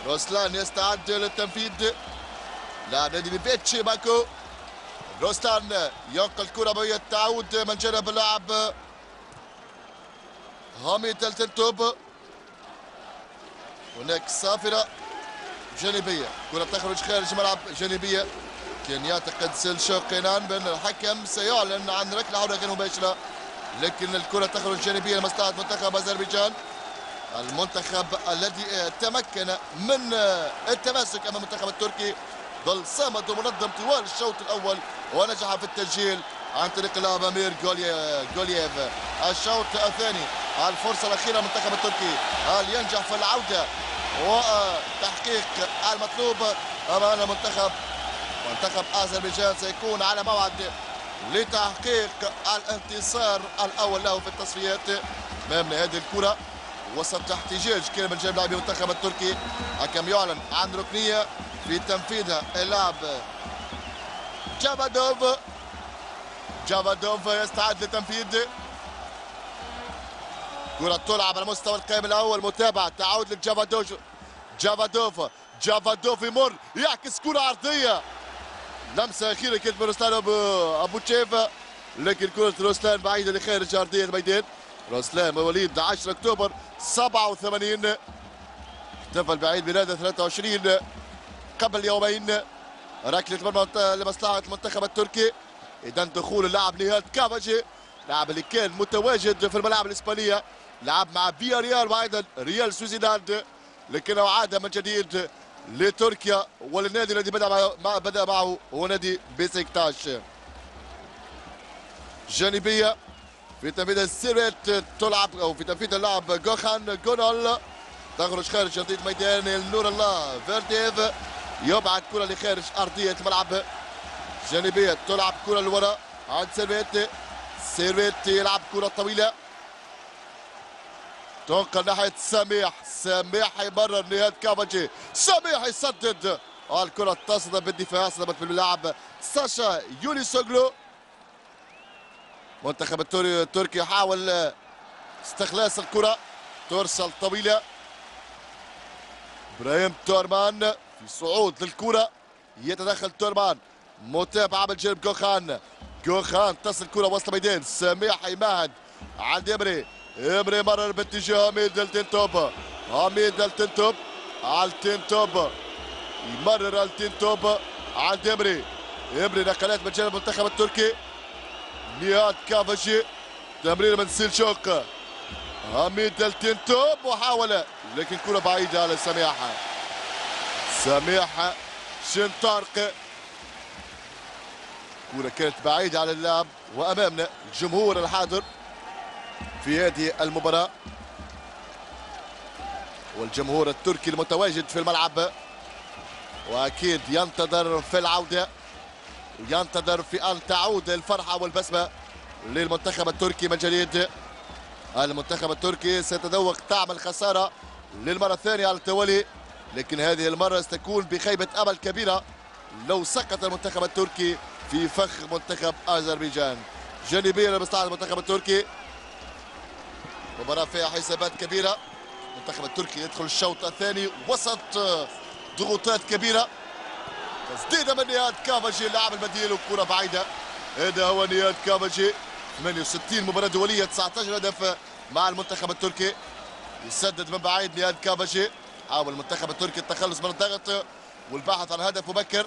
روسلان يستعد للتنفيذ. لاعب نادي باكو روسلان ينقل الكرة بهي التعود من جانب اللاعب هامي التنتوب هناك صافرة. جانبية. كرة تخرج خارج الملعب جانبية. كان يعتقد سيلشو قينان بان الحكم. سيعلن عن ركلة عوده غير مباشرة. لكن الكرة تخرج جانبية لمصلحة منتخب أذربيجان. المنتخب الذي تمكن من التماسك أمام المنتخب التركي. ظل صامد ومنظم طوال الشوط الأول. ونجح في التسجيل عن طريق اللاعب أمير جولييف. الشوط الثاني الفرصة الأخيرة للمنتخب التركي. هل ينجح في العودة؟ وتحقيق المطلوب أمام المنتخب. منتخب آذربيجان سيكون على موعد لتحقيق الانتصار الأول له في التصفيات امام هذه الكرة. وسط احتجاج كان من جانب لاعبي المنتخب التركي. حكم يعلن عن ركنية في تنفيذها اللاعب جافادوف. جافادوف يستعد لتنفيذ كرة تلعب على مستوى القائم الأول متابعة تعود لجافادوف. جافادوف جافادوف يمر يعكس كرة عرضية لمسة أخيرة كانت من رسلان أبو أبو لكن كرة رسلان بعيدة لخارج أرضية الميدان. رسلان مواليد 10 أكتوبر 87 احتفل بعيد ميلاده 23 قبل يومين ركلة مرمى لمصلحة المنتخب التركي. إذا دخول اللاعب نهاد كافاجي اللاعب اللي كان متواجد في الملاعب الإسبانية. لعب مع بيا ريال وأيضا ريال سوزيداد لكنه عاد من جديد لتركيا والنادي الذي بدأ مع بدأ معه هو نادي بيسكتاش جانبية في تنفيذ السيرفيت تلعب أو في تنفيذ اللاعب جوخان جونول. تخرج خارج ارضيه ميدان النور الله فيرديف. يبعد كرة لخارج أرضية الملعب. جانبية تلعب كرة لورا. عند سيرفيت سيرفيت يلعب كرة طويلة. تنقل ناحية سميح سميح يمرر نهاد كافاجي. سميح يسدد. الكرة تصدم بالدفاع صدمت باللاعب ساشا يونيسوغلو. منتخب التركي يحاول استخلاص الكرة. ترسل طويلة. إبراهيم تورمان في صعود للكرة. يتدخل تورمان. متابعة من جانب جوخان. جوخان تصل الكرة وسط الميدان. سميح يمهد. عند امري امري مرر باتجاه حميد التنتوب حميد التنتوب التنتوب يمرر التنتوب عند امري امري نقلات من جانب المنتخب التركي نياد كافاشي تمرير من سيلشوك حميد التنتوب محاولة لكن كرة بعيدة على سميحة سميحة شنطارق كرة كانت بعيدة على اللاعب وأمامنا الجمهور الحاضر في هذه المباراة. والجمهور التركي المتواجد في الملعب. وأكيد ينتظر في العودة. ينتظر في أن تعود الفرحة والبسمة للمنتخب التركي من جديد. المنتخب التركي سيتذوق طعم الخسارة للمرة الثانية على التوالي. لكن هذه المرة ستكون بخيبة أمل كبيرة لو سقط المنتخب التركي في فخ منتخب أذربيجان. جانبيا لمصلحه المنتخب التركي. مباراة فيها حسابات كبيرة. المنتخب التركي يدخل الشوط الثاني وسط ضغوطات كبيرة. تسديده من نياد كافاجي اللاعب البديل وكره بعيدة. هذا هو نياد كافاجي. 68 مباراة دولية 19 هدف مع المنتخب التركي. يسدد من بعيد نياد كافاجي. حاول المنتخب التركي التخلص من الضغط والبحث عن هدف مبكر.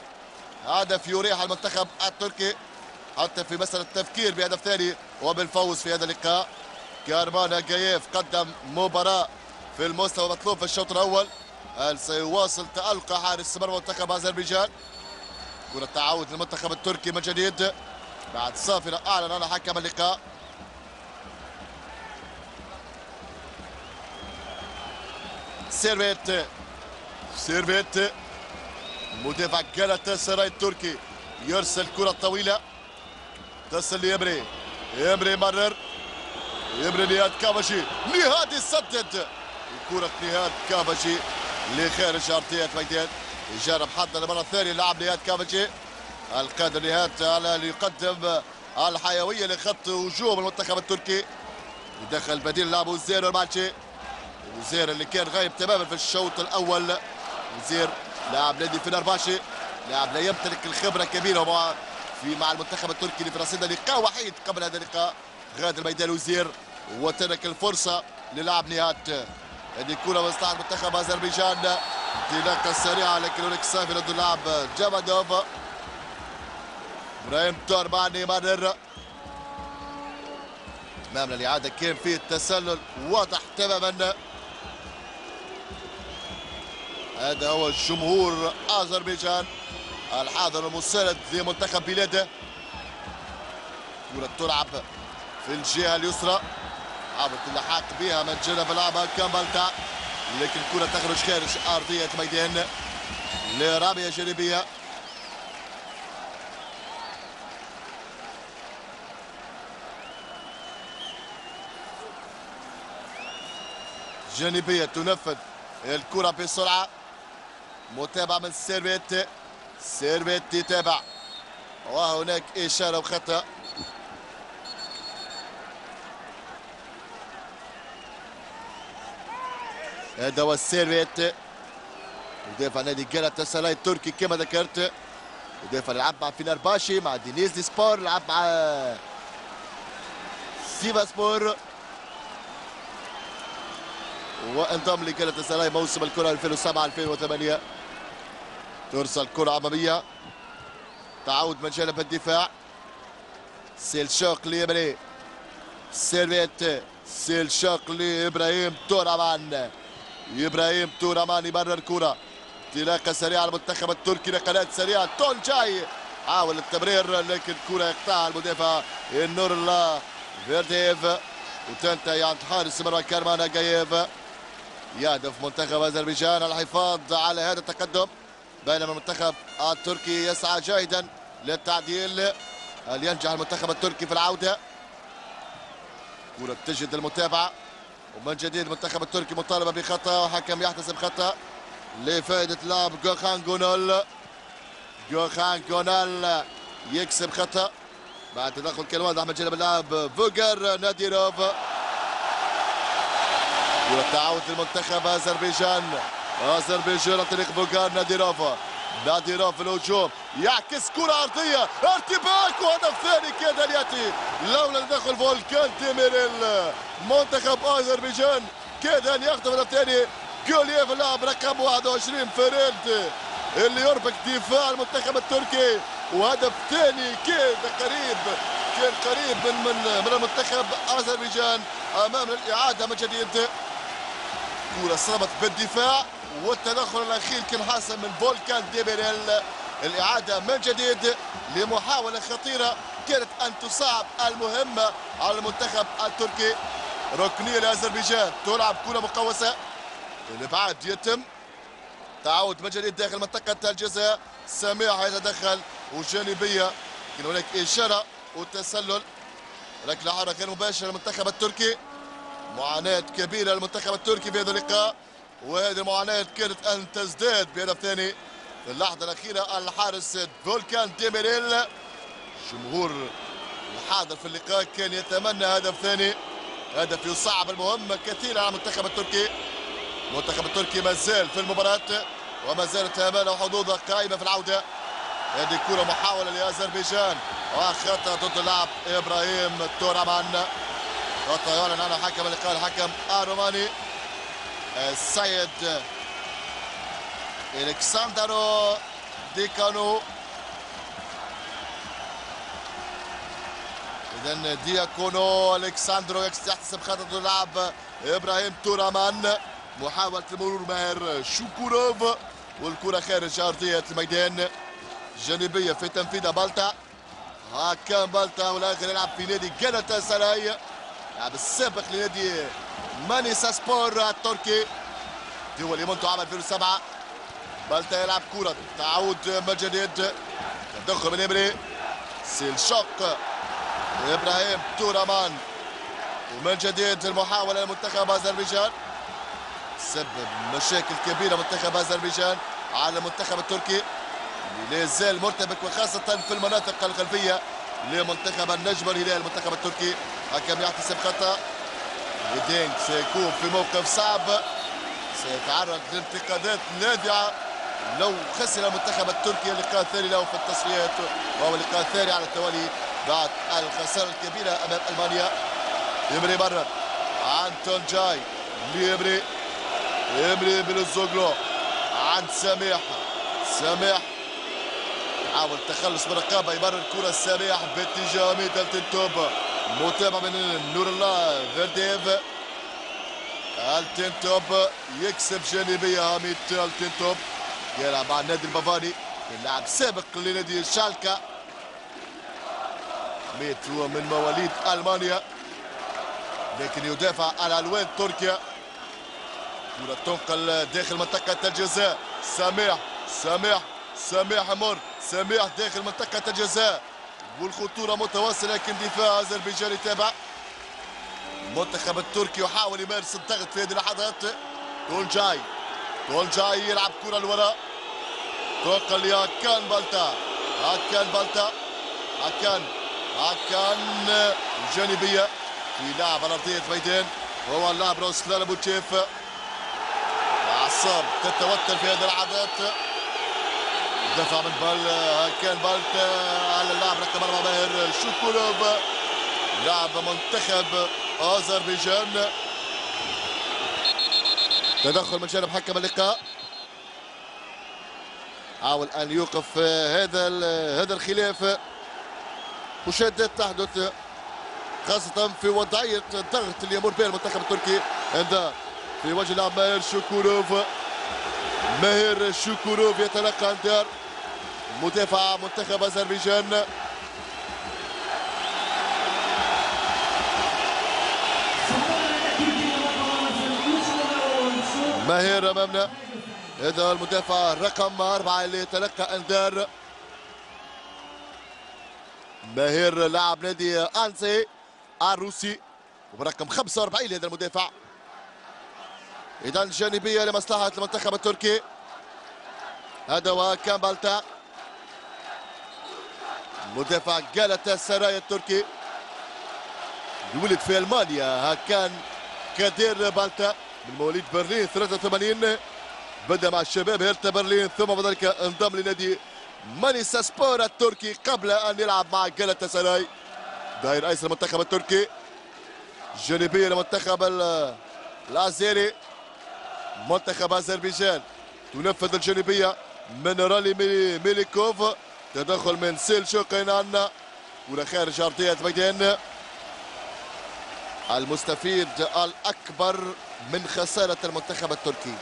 هدف يريح المنتخب التركي. حتى في مسألة التفكير بهدف ثاني وبالفوز في هذا اللقاء. كارمان جايف قدم مباراة في المستوى المطلوب في الشوط الأول. هل سيواصل تألق حارس مرمى منتخب أذربيجان؟ كرة تعود للمنتخب التركي من جديد. بعد صافرة أعلن عن حكم اللقاء. سيرفيت. سيرفيت. مدافع جالتا سراي التركي. يرسل كرة طويلة. تصل لإمري إمري مرر. إمري نهاد كافشي نهاد يسدد كرة نهاد كافشي لخارج أرضية ميدان يجرب حتى المرة الثانية لاعب نهاد كافشي القادر نهاد على ليقدم الحيوية لخط هجوم المنتخب التركي. يدخل بديل لاعب وزير المالشي وزير اللي كان غايب تماما في الشوط الأول. وزير لاعب نادي فنرباشي لاعب لا يمتلك الخبرة الكبيرة مع في مع المنتخب التركي اللي رصيد لقاء وحيد قبل هذا اللقاء. غادر ميدان وزير. وترك الفرصة للاعب نهاد هذه كرة مصلحة منتخب أذربيجان. انطلاقة سريعة لكن هناك صافي ضد اللاعب جامادوف. إبراهيم تورباني مانر امامنا الإعادة كان فيه التسلل. واضح تماما. هذا هو الجمهور أذربيجان. الحاضر المساند لمنتخب بلاده. كرة تلعب في الجهة اليسرى. حاولت اللحاق بها من جنب لعبها كامبالتا لكن الكرة تخرج خارج أرضية ميدان لرابية جانبية. جانبية تنفذ الكرة بسرعة. متابعة من سيرفيت. سيرفيت يتابع. وهناك إشارة وخطأ. هذا هو السيرفيت. مدافع نادي جالاتا سراي التركي كما ذكرت. مدافع لعب مع فينرباشي مع دينيز دي سبور لعب مع سيفاس سبور وانضم لجالاتا سراي موسم الكرة 2007 2008 ترسل كرة أمامية تعود من جانب الدفاع. سيلشوك لإمري سيرفيت. سيلشوك لإبراهيم تورمان إبراهيم تورمان يمرر كرة انطلاقة سريعة المنتخب التركي نقلات سريعة. تون جاي. حاول التمرير لكن كرة يقطعها المدافع. النور الله فيرديف. وتنتهي عند حارس مرمى كارمان اجاييف يهدف منتخب أذربيجان الحفاظ على هذا التقدم. بينما المنتخب التركي يسعى جاهدا للتعديل. هل ينجح المنتخب التركي في العودة؟ كرة تجد المتابعة. ومن جديد المنتخب التركي مطالبة بخطأ وحكم يحتسب خطأ لفائدة لاعب جوخان جونول جوخان جونال يكسب خطأ بعد تدخل كان احمد جنب اللاعب فوجر ناديروف. والتعاون المنتخب أذربيجان. أذربيجان عن طريق فوجار ناديروف. ناديروف في الهجوم. يعكس كرة أرضية. ارتباك وهدف ثاني كاد أن يأتي لولا تدخل فولكان ديميريل منتخب أذربيجان كاد أن يخطف هدف ثاني جولييف اللاعب رقم 21 فريد اللي يربك دفاع المنتخب التركي. وهدف ثاني كان قريب كان قريب من من من المنتخب أذربيجان أمام الإعادة من جديد. كرة صابت بالدفاع والتدخل الأخير كان حاصل من فولكان ديميريل الإعادة من جديد لمحاولة خطيرة كانت أن تصعب المهمه على المنتخب التركي. ركنية لأذربيجان تلعب كرة مقوسة. الإبعاد يتم. تعود من جديد داخل منطقة الجزاء. سميح يتدخل وجانبية. كان هناك إشارة وتسلل. ركله حره غير مباشرة للمنتخب التركي. معاناة كبيرة للمنتخب التركي في هذا اللقاء. وهذه المعاناة كانت أن تزداد بهدف ثاني اللحظة الأخيرة الحارس فولكان ديميريل. جمهور الحاضر في اللقاء كان يتمنى هدف ثاني. هدف يصعب المهمة كثيرا على المنتخب التركي. المنتخب التركي ما زال في المباراة وما زالت اماله وحظوظه قائمة في العودة. هذه كرة محاولة لأذربيجان. وخطأ ضد اللاعب إبراهيم تورمان. خطأ يعلن عنه حكم اللقاء الحكم الروماني. السيد الكساندرو ديكانو اذا دياكونو ألكساندرو يحتسب خطأ اللاعب إبراهيم تورمان محاولة المرور ماهر شوكوروف والكرة خارج أرضية الميدان. جانبية في تنفيذ بالتا هاكان بالتا والآخر يلعب في نادي جالتا سراي. لاعب السابق لنادي مانيسا سبور التركي. دولي منذ عام 2007 بالتا يلعب كرة تعود من جديد تدخل من إمري سيلشوك إبراهيم تورمان ومن جديد المحاولة لمنتخب أذربيجان. سبب مشاكل كبيرة منتخب أذربيجان على المنتخب التركي. لا زال مرتبك وخاصة في المناطق الخلفية لمنتخب النجم الهلال المنتخب التركي. حكم يحتسب خطأ. دينك سيكون في موقف صعب. سيتعرض لانتقادات نادعة. لو خسر المنتخب التركي اللقاء الثاني له في التصفيات وهو اللقاء الثاني على التوالي بعد الخسارة الكبيرة أمام ألمانيا. يمري برر أنتون جاي. ليمري يمري بالزوجلو عند سميح. سميح. حاول التخلص من الرقابه يمرر الكرة السميح باتجاه ميت ألتنتوب. متابعه من نور الله فيرديف. ألتنتوب يكسب جانبية هاميت ألتنتوب. يلعب مع النادي البافاري. اللاعب سابق لنادي شالكا. ميت هو من مواليد ألمانيا. لكن يدافع على الوان تركيا. كرة تنقل داخل منطقة الجزاء. سميح سميح سميح مر سميح داخل منطقة الجزاء. والخطورة متواصلة لكن دفاع أذربيجان يتابع المنتخب التركي يحاول يمارس الضغط في هذه اللحظات. تونجاي. تونجاي يلعب كرة لوراء تنقل لهاكان بالتا. هاكان بالتا. هاكان هاكان جانبية في لاعب على أرضية ميدان وهو اللاعب روسلان أبو تشيف. الاعصاب تتوتر في هذه اللحظات دفع من بال. كان بالت على اللاعب رقم أربعة ماهر. شوكولوف لاعب منتخب أذربيجان. تدخل من جانب حكم اللقاء. حاول أن يوقف هذا هذا الخلاف. مشادات تحدث خاصة في وضعية الضغط اللي يمر بها المنتخب التركي عند في وجه لاعب ماهر شوكوروف ماهر شوكوروف يتلقى انذار مدافع منتخب أذربيجان. ماهر امامنا هذا المدافع؟ رقم أربعة اللي يتلقى أنذار. ماهر لاعب نادي أنسي الروسي؟ ورقم 45 لهذا المدافع. إذا جانبية لمصلحة المنتخب التركي. هذا هو بالتا. مدافع جالتا سراي التركي. ولد في ألمانيا. هاكان كادير بالتا. من مواليد برلين 83 بدأ مع الشباب هيرتا برلين ثم بعد ذلك انضم لنادي مانيسا سبور التركي قبل أن يلعب مع جالتا سراي. ظهير ايسر المنتخب التركي. جانبيه للمنتخب الأزيري. منتخب أذربيجان. تنفذ الجانبية من رالي ميليكوف. تدخل من سيل شوقينان ولا خارج أرضية الميدان المستفيد الأكبر من خسارة المنتخب التركي.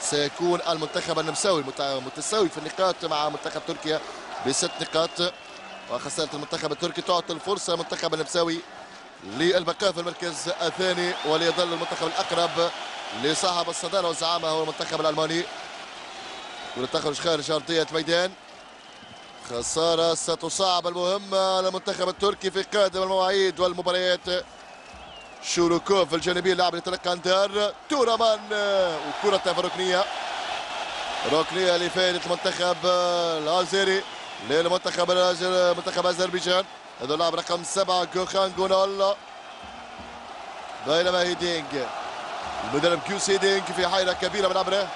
سيكون المنتخب النمساوي متساوي في النقاط مع منتخب تركيا بست نقاط. وخسارة المنتخب التركي تعطي الفرصة المنتخب النمساوي للبقاء في المركز الثاني وليظل المنتخب الأقرب لصاحب الصدارة والزعامه هو المنتخب الألماني. ولتخرج خارج أرضية ميدان. خسارة ستصعب المهمه على المنتخب التركي في قادم المواعيد والمباريات. شوروكوف الجانبي اللاعب اللي تلقى انذار تورمان وكرة في ركنية ركنيه لفائده المنتخب الازيري للمنتخب منتخب أذربيجان. هذا اللاعب رقم سبعة جوخان جونال. بينما هيدينج المدرب جوس هيدينج في حيرة كبيرة من عبره.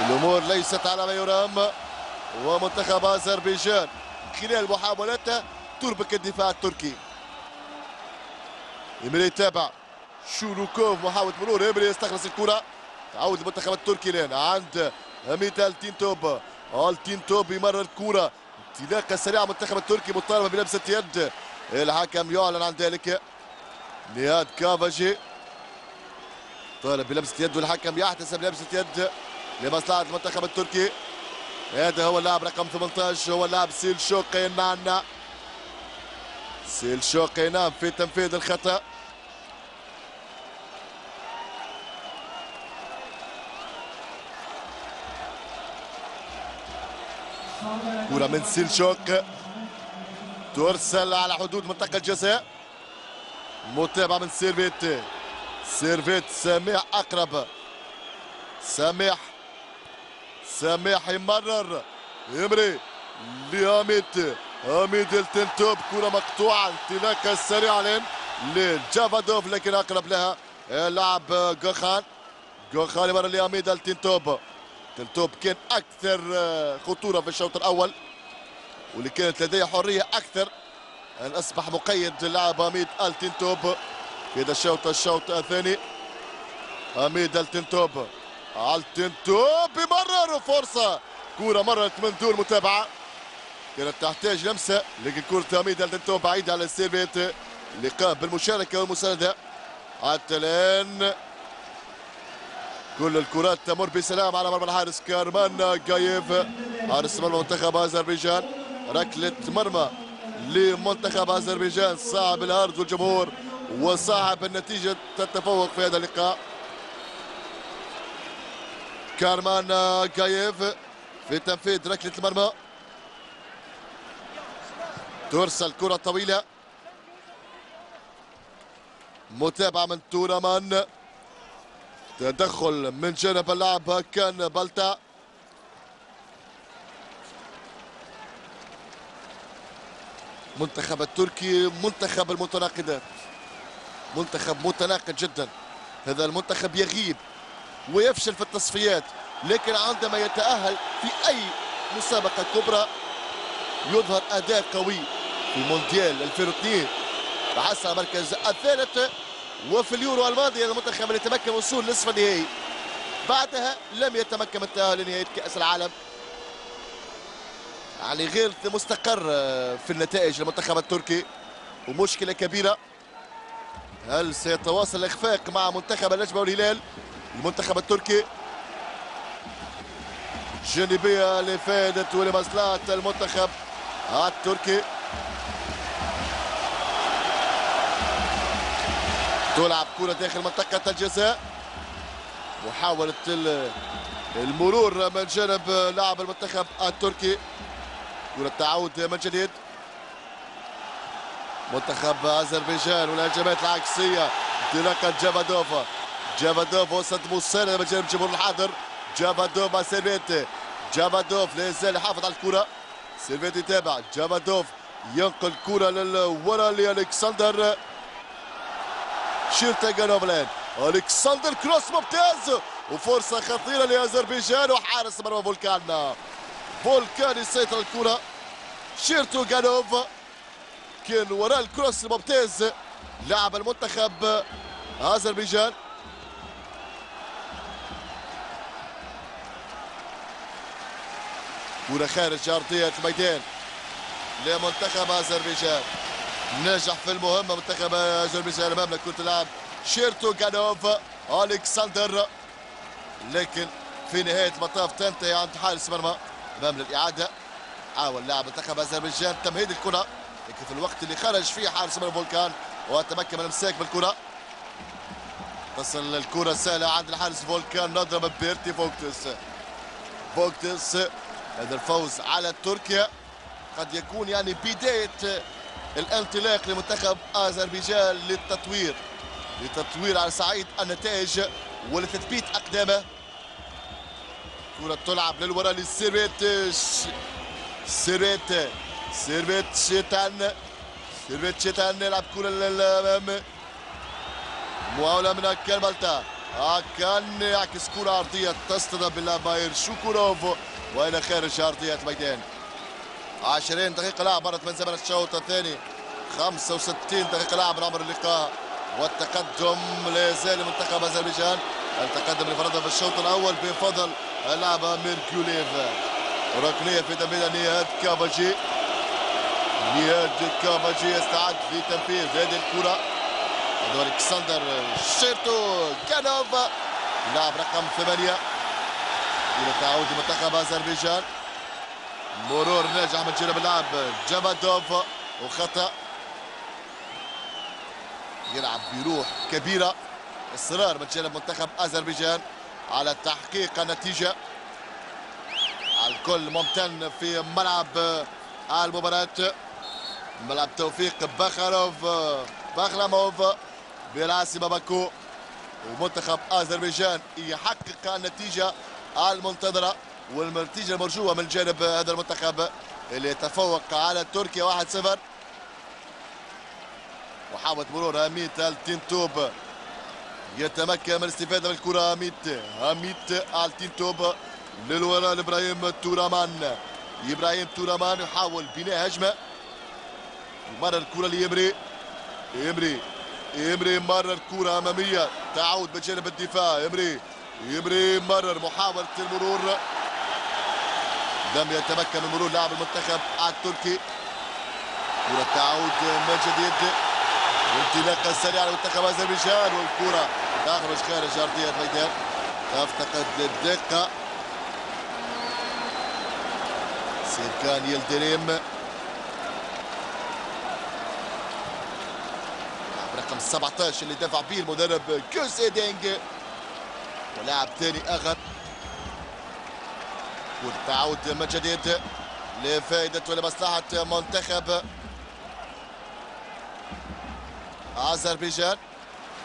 الأمور ليست على ما يرام. ومنتخب أذربيجان خلال محاولته تربك الدفاع التركي. إمري يتابع شوكوروف محاولة مرور إمري يستخلص الكرة. تعود المنتخب التركي الآن عند حميد التينتوب. التينتوب يمرر الكرة. انطلاقة سريعة. المنتخب التركي مطالبة بلمسة يد. الحكم يعلن عن ذلك. نيهات كافاجي طالب بلمسة يد والحكم يحتسب لمسة يد لمصلحة المنتخب التركي. هذا هو اللاعب رقم 18 هو اللاعب سيلشوك إينان سيلشوك إينان في تنفيذ الخطأ. كرة من سيلشوك. ترسل على حدود منطقة الجزاء. متابعة من سيرفيت. سيرفيت سميح أقرب. سميح سميح يمرر. إمري. لحميد حميد التنتوب. كرة مقطوعة. انطلاقة سريعة لجافادوف لكن أقرب لها اللاعب جوخان. جوخان يمرر لحميد التنتوب. تنتوب كان أكثر آه، خطورة في الشوط الأول واللي كانت لديه حرية أكثر. ان أصبح مقيد للاعب حميد التنتوب في هذا الشوط الشوط الثاني. حميد التنتوب التنتوب يمرر فرصة. كره مرت من دون متابعة. كانت تحتاج لمسة. لكن كرة حميد التنتوب بعيدة على السيرفيت اللي قام بالمشاركة والمساندة. حتى الآن كل الكرات تمر بسلام على مرمى الحارس كارمان جايف حارس مرمى منتخب أذربيجان. ركلة مرمى لمنتخب أذربيجان. صاحب الأرض والجمهور وصاحب النتيجة التفوق في هذا اللقاء. كارمان جايف في تنفيذ ركلة المرمى. ترسل كره طويلة. متابعة من تورمان. تدخل من جانب اللاعب كان بلتا. منتخب التركي منتخب المتناقضات. منتخب متناقض جدا. هذا المنتخب يغيب ويفشل في التصفيات لكن عندما يتأهل في أي مسابقة كبرى يظهر أداء قوي في مونديال 2002 تحصل المركز الثالث. وفي اليورو الماضي المنتخب اللي تمكن من وصول نصف النهائي. بعدها لم يتمكن من التأهل لنهاية كأس العالم. يعني غير مستقر في النتائج المنتخب التركي. ومشكلة كبيرة. هل سيتواصل الإخفاق مع منتخب النجمة والهلال؟ المنتخب التركي. جانبية لفائدة ولمصلحة المنتخب التركي. تلعب كرة داخل منطقة الجزاء. محاولة المرور من جانب لاعب المنتخب التركي. كرة تعود من جديد. منتخب أذربيجان والهجمات العكسية. انطلاقة جافادوف. جافادوف وسط مساندة من جانب الجمهور الحاضر. جافادوف مع سيرفيتي جافادوف لا يزال يحافظ على الكرة. سيرفيتي يتابع. جافادوف ينقل الكرة للوراء لألكسندر. شيرتوجانوف ألكسندر cross ممتاز وفرصة خطيرة لأذربيجان وحارس مرمى فولكان فولكان يسيطر الكرة. شيرتوجانوف كان وراء ال cross الممتاز لاعب المنتخب أذربيجان. كرة خارج أرضية الميدان لمنتخب أذربيجان. نجح في المهمة منتخب أذربيجان أمام كرة اللاعب شيرتوجانوف ألكسندر لكن في نهاية المطاف تنتهي عند حارس مرمى أمام الإعادة. حاول لاعب منتخب أذربيجان تمهيد الكرة. لكن في الوقت اللي خرج فيه حارس مرمى فولكان وتمكن من الامساك بالكرة. تصل الكرة سهلة عند الحارس فولكان المدرب بيرتي فوكتس. فوكتس هذا الفوز على تركيا. قد يكون يعني بداية الانطلاق لمنتخب آذربيجان للتطوير للتطوير على صعيد النتائج ولتثبيت اقدامه كرة تلعب للوراء للسيرفيت سيرفيت سيرفيت شيتين سيرفيت شيتين يلعب كرة للأمام. محاولة من هاكان بالتا كان يعكس كرة عرضية تصطدم بماهير شوكوروف وإلى خارج أرضية الميدان 20 دقيقة لعب مرت من زمن الشوط الثاني. 65 دقيقة لعب عمر اللقاء. والتقدم لا يزال منتخب أذربيجان. التقدم لفرنسا في الشوط الأول بفضل اللاعب ميركوليف ركنية في تنفيذ نهاد كافاجي. نهاد كافاجي يستعد في تنفيذ هذه الكرة. هذا ألكسندر شيرتو كانوف. لاعب رقم ثمانية. إلى تعود منتخب أذربيجان. مرور ناجح من جانب اللاعب جافادوف وخطأ. يلعب بروح كبيرة. إصرار من جانب منتخب أذربيجان على تحقيق النتيجة. الكل ممتن في ملعب المباراة. ملعب توفيق بخروف بخرموف بالعاصمة باكو ومنتخب أذربيجان يحقق النتيجة المنتظرة. والنتيجة المرجوة من جانب هذا المنتخب اللي يتفوق على تركيا 1-0 وحاولت مرور هاميت التينتوب يتمكن من الاستفادة من الكرة هاميت هاميت التينتوب للوراء لإبراهيم تورامان إبراهيم تورامان يحاول بناء هجمة. مرر الكرة ليمري يمري يمري مرر كرة أمامية. تعود بجانب الدفاع. يمري يمري مرر محاولة المرور. لم يتمكن من مرور لاعب المنتخب التركي. كرة تعود من جديد. انطلاقة سريعة لمنتخب أذربيجان والكرة تخرج خارج أرضية الميدان تفتقد الدقة سيركان يلدريم. رقم 17 اللي دفع به المدرب كوسيدينج ولاعب ثاني اخر والتعود من جديد لفائدة ولمصلحة منتخب أذربيجان.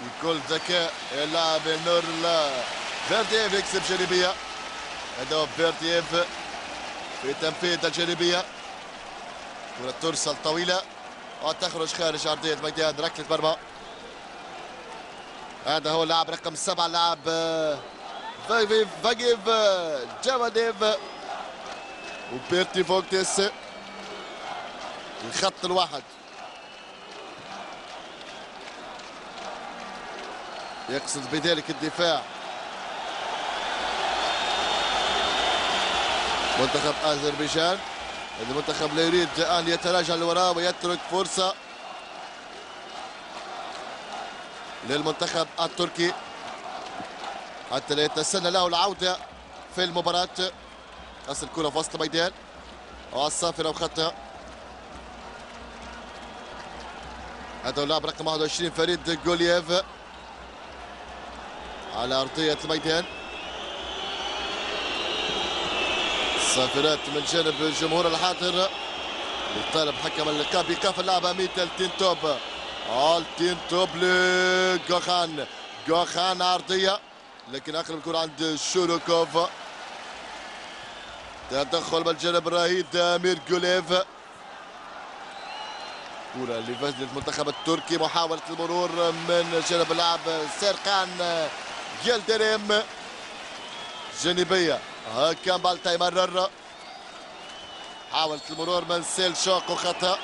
بكل ذكاء اللاعب نور فيرديف يكسب جانبية. هذا فيرديف في تنفيذ الجانبية. كرة ترسل طويلة وتخرج خارج أرضية ميدان ركلة مرمى. هذا هو اللاعب رقم سبعة اللاعب فاجيف جافادوف وبيرتي فوكتس الخط الواحد. يقصد بذلك الدفاع. منتخب آذربيجان. المنتخب لا يريد ان يتراجع لوراء ويترك فرصة للمنتخب التركي. حتى لا يتسنى له العودة في المباراة. تصل الكرة في وسط الميدان والصافره وخطها هذا اللاعب رقم 21 فريد جولييف على أرضية الميدان. صافرات من جانب الجمهور الحاضر. يطالب حكم اللقاء بايقاف اللاعب هاميت التينتوب التينتوب لجوخان. جوخان عرضيه لكن اقرب الكره عند شوروكوف تدخل من جانب الرهيد امير جوليف. كرة لفجر المنتخب التركي محاولة المرور من جانب اللاعب سيرقان يلدريم. جانبية كان بالتا يمرر حاولت المرور من سيل شوق وخطأ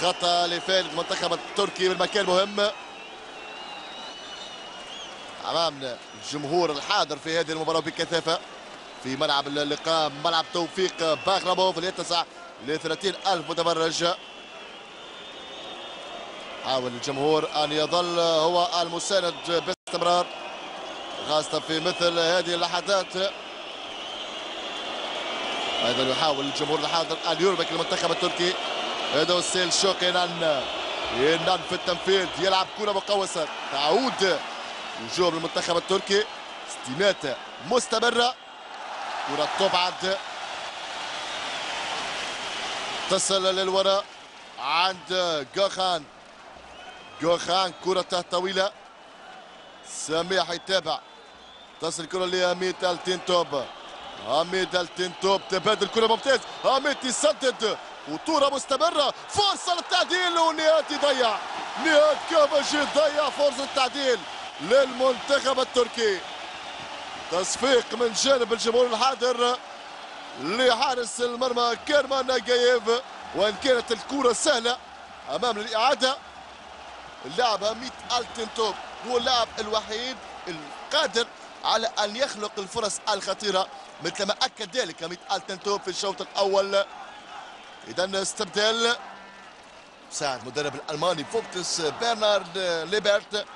خطأ لفعل المنتخب التركي بالمكان مهم. أمامنا الجمهور الحاضر في هذه المباراة بكثافة في ملعب اللقاء ملعب توفيق باغراموف اللي يتسع ل 30 ألف متفرج حاول الجمهور أن يظل هو المساند باستمرار. خاصة في مثل هذه اللحظات. أيضا يحاول الجمهور الحاضر أن يربك المنتخب التركي. هذا السيل شوق ينان في التنفيذ يلعب كرة مقوسة. تعود هجوم المنتخب التركي. استماتة مستمرة. كرة تبعد. تصل للوراء عند جوخان. جوخان كرة طويلة. سميح يتابع. تصل الكرة لميت التين توب حميد التنتوب تبادل كرة ممتاز. حميد يسدد وطورة مستمرة. فرصة للتعديل ونهاد يضيع نهاد كافاجي ضيع فرصة التعديل. للمنتخب التركي. تصفيق من جانب الجمهور الحاضر لحارس المرمى كيرمان ناجايف وإن كانت الكرة سهلة أمام الإعادة اللاعب هاميت التنتوب هو اللاعب الوحيد القادر على أن يخلق الفرص الخطيرة مثل ما أكد ذلك هاميت التنتوب في الشوط الأول. اذا استبدال مساعد المدرب الألماني فوكتس برنارد ليبرت.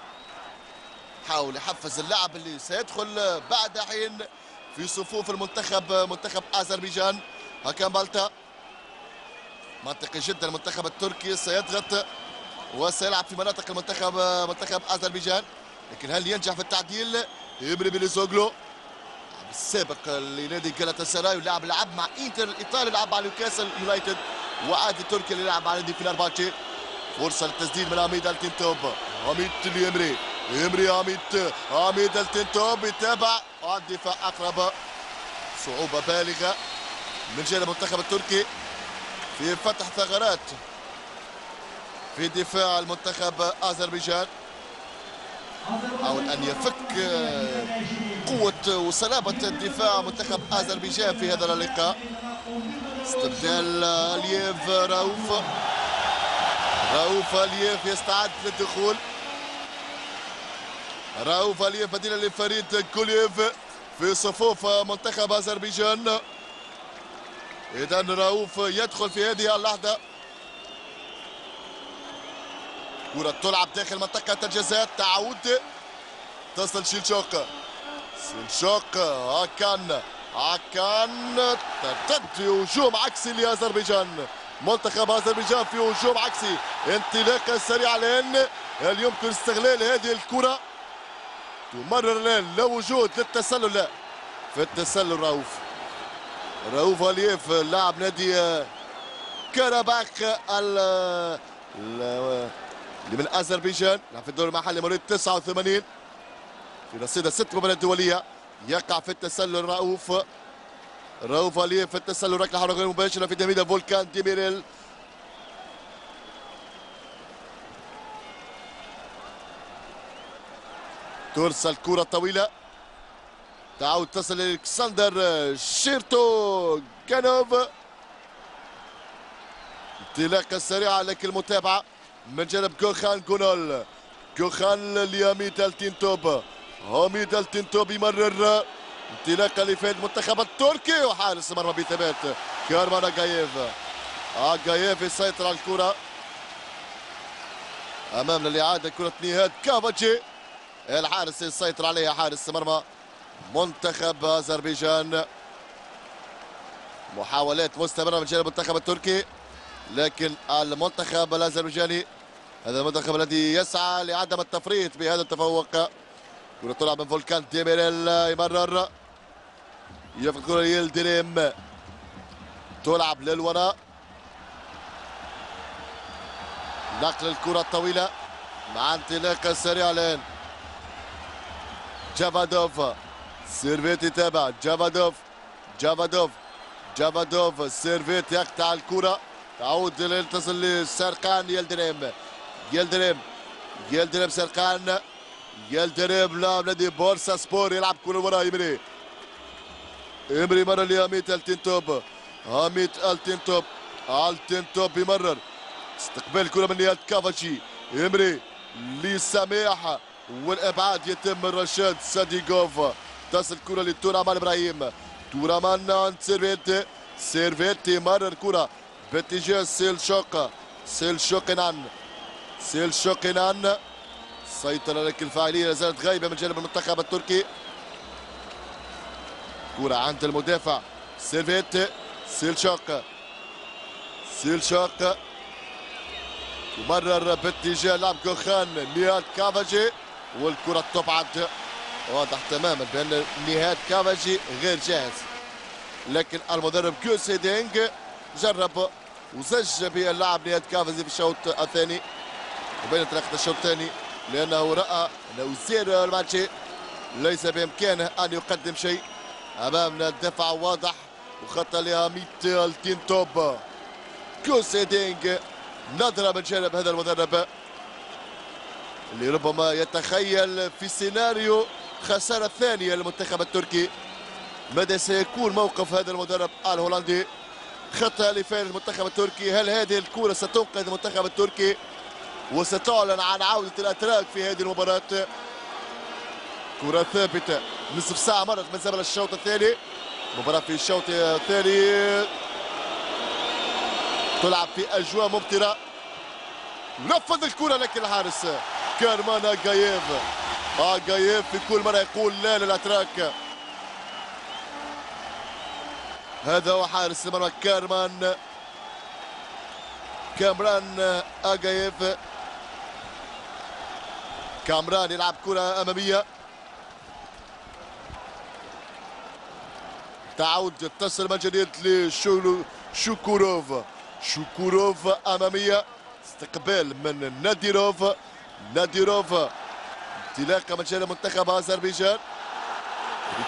حاول يحفز اللاعب اللي سيدخل بعد حين في صفوف المنتخب منتخب آذربيجان. هكان بالتا. منطقي جدا المنتخب التركي سيضغط وسيلعب في مناطق المنتخب منتخب آذربيجان. لكن هل ينجح في التعديل؟ إمري بيلوزوغلو السابق لنادي جالاتا سراي واللاعب لعب مع إنتر الايطالي لعب مع نيوكاسل يونايتد وعاد إلى تركيا اللي لعب مع نادي فينرباتشي فرصة للتسديد من هاميت التنتوب هاميت لإمري. يمري عميد عميد التنتوب يتابع الدفاع أقرب. صعوبة بالغة من جانب المنتخب التركي في فتح ثغرات في دفاع المنتخب أذربيجان. حاول أن يفك قوة وصلابه الدفاع منتخب أذربيجان في هذا اللقاء. استبدال الييف راوف راوف الييف يستعد للدخول. راوف الييف بديلا لفريد كولييف في صفوف منتخب أذربيجان. اذا راوف يدخل في هذه اللحظة. كرة تلعب داخل منطقة الجزاء. تعود. تصل سيلشوك سيلشوك هاكان. هاكان. ترتد في هجوم عكسي لأذربيجان. منتخب أذربيجان في هجوم عكسي. انطلاقة سريعة الآن هل يمكن استغلال هذه الكرة؟ الآن لا وجود للتسلل في التسلل رؤوف. رؤوف اليف لاعب نادي ال اللي من أذربيجان لعب في الدوري المحلي مواليد 89 في رصيد ست مباريات دولية يقع في التسلل رؤوف. رؤوف الييف في التسلل ركلة حره غير مباشرة في تمرير فولكان ديميريل. ترسل كرة طويلة تعود تصل إلكسندر شيرتو كانوف انطلاقة سريعة لكن المتابعة من جانب كوخان كونول كوخان لهاميت التينتوب حميد التينتوب يمرر. انطلاقة لفريق المنتخب التركي وحارس مرمى بثبات. كارمان اجايف اجايف يسيطر على الكرة. امامنا الإعادة كرة نهاد كافاتشي. الحارس يسيطر عليها حارس مرمى منتخب أذربيجان. محاولات مستمرة من جانب المنتخب التركي لكن المنتخب الأذربيجاني هذا المنتخب الذي يسعى لعدم التفريط بهذا التفوق. كرة تلعب من فولكان ديميريل يمرر. يفقد كرة يلدريم تلعب للوراء نقل الكرة الطويلة مع انطلاقة سريعة الآن جافادوف سيرفيت يتابع جافادوف جافادوف جافادوف سيرفيت يقطع الكرة تعود تصل لسرقان يلدريم يلدريم يلدريم سرقان يلدريم لاعب نادي بورصة سبور يلعب كرة وراء إمري إمري مرر لهاميت التنتوب هاميت التنتوب التنتوب يمرر استقبال كرة من نهاد كافاتشي إمري لسميح والابعاد يتم من رشاد ساديغوف. تصل كرة لتورامان إبراهيم. تورامان عند سيرفيت. سيرفيت يمرر كرة باتجاه سيلشوق سيلشوق إينان سيلشوق إينان سيطرة لكن الفاعلية. لا زالت غايبة من جانب المنتخب التركي. كرة عند المدافع. سيرفيت. سيلشوق سيلشوق يمرر باتجاه لعب كوخان. نهاد كافاجي. والكرة تبعد. واضح تماما بأن نهاد كافاجي غير جاهز. لكن المدرب غوس هيدينك جرب وزج باللاعب نهاد كافاجي في الشوط الثاني. وبين طريقة الشوط الثاني لأنه رأى أنه سير الماتش. ليس بإمكانه أن يقدم شيء أمامنا. الدفع واضح وخطأ لهاميت التينتوب. غوس هيدينك نظرة من جانب هذا المدرب. اللي ربما يتخيل في سيناريو خسارة ثانية للمنتخب التركي. ماذا سيكون موقف هذا المدرب الهولندي؟ خطة لفعل المنتخب التركي. هل هذه الكرة ستنقذ المنتخب التركي؟ وستعلن عن عودة الأتراك في هذه المباراة. كرة ثابتة. نصف ساعة مرت من زمن الشوط الثاني. مباراة في الشوط الثاني. تلعب في أجواء ممطرة نفذ الكرة لكن الحارس كارمان اجاييف اجاييف في كل مرة يقول لا للأتراك. هذا هو حارس المرمى كارمان كامران اجاييف كامران يلعب كرة أمامية. تعود من جديد لشوكوروف شوكوروف أمامية. استقبال من ناديروف. ناديروف. انطلاقة من جانب منتخب أذربيجان.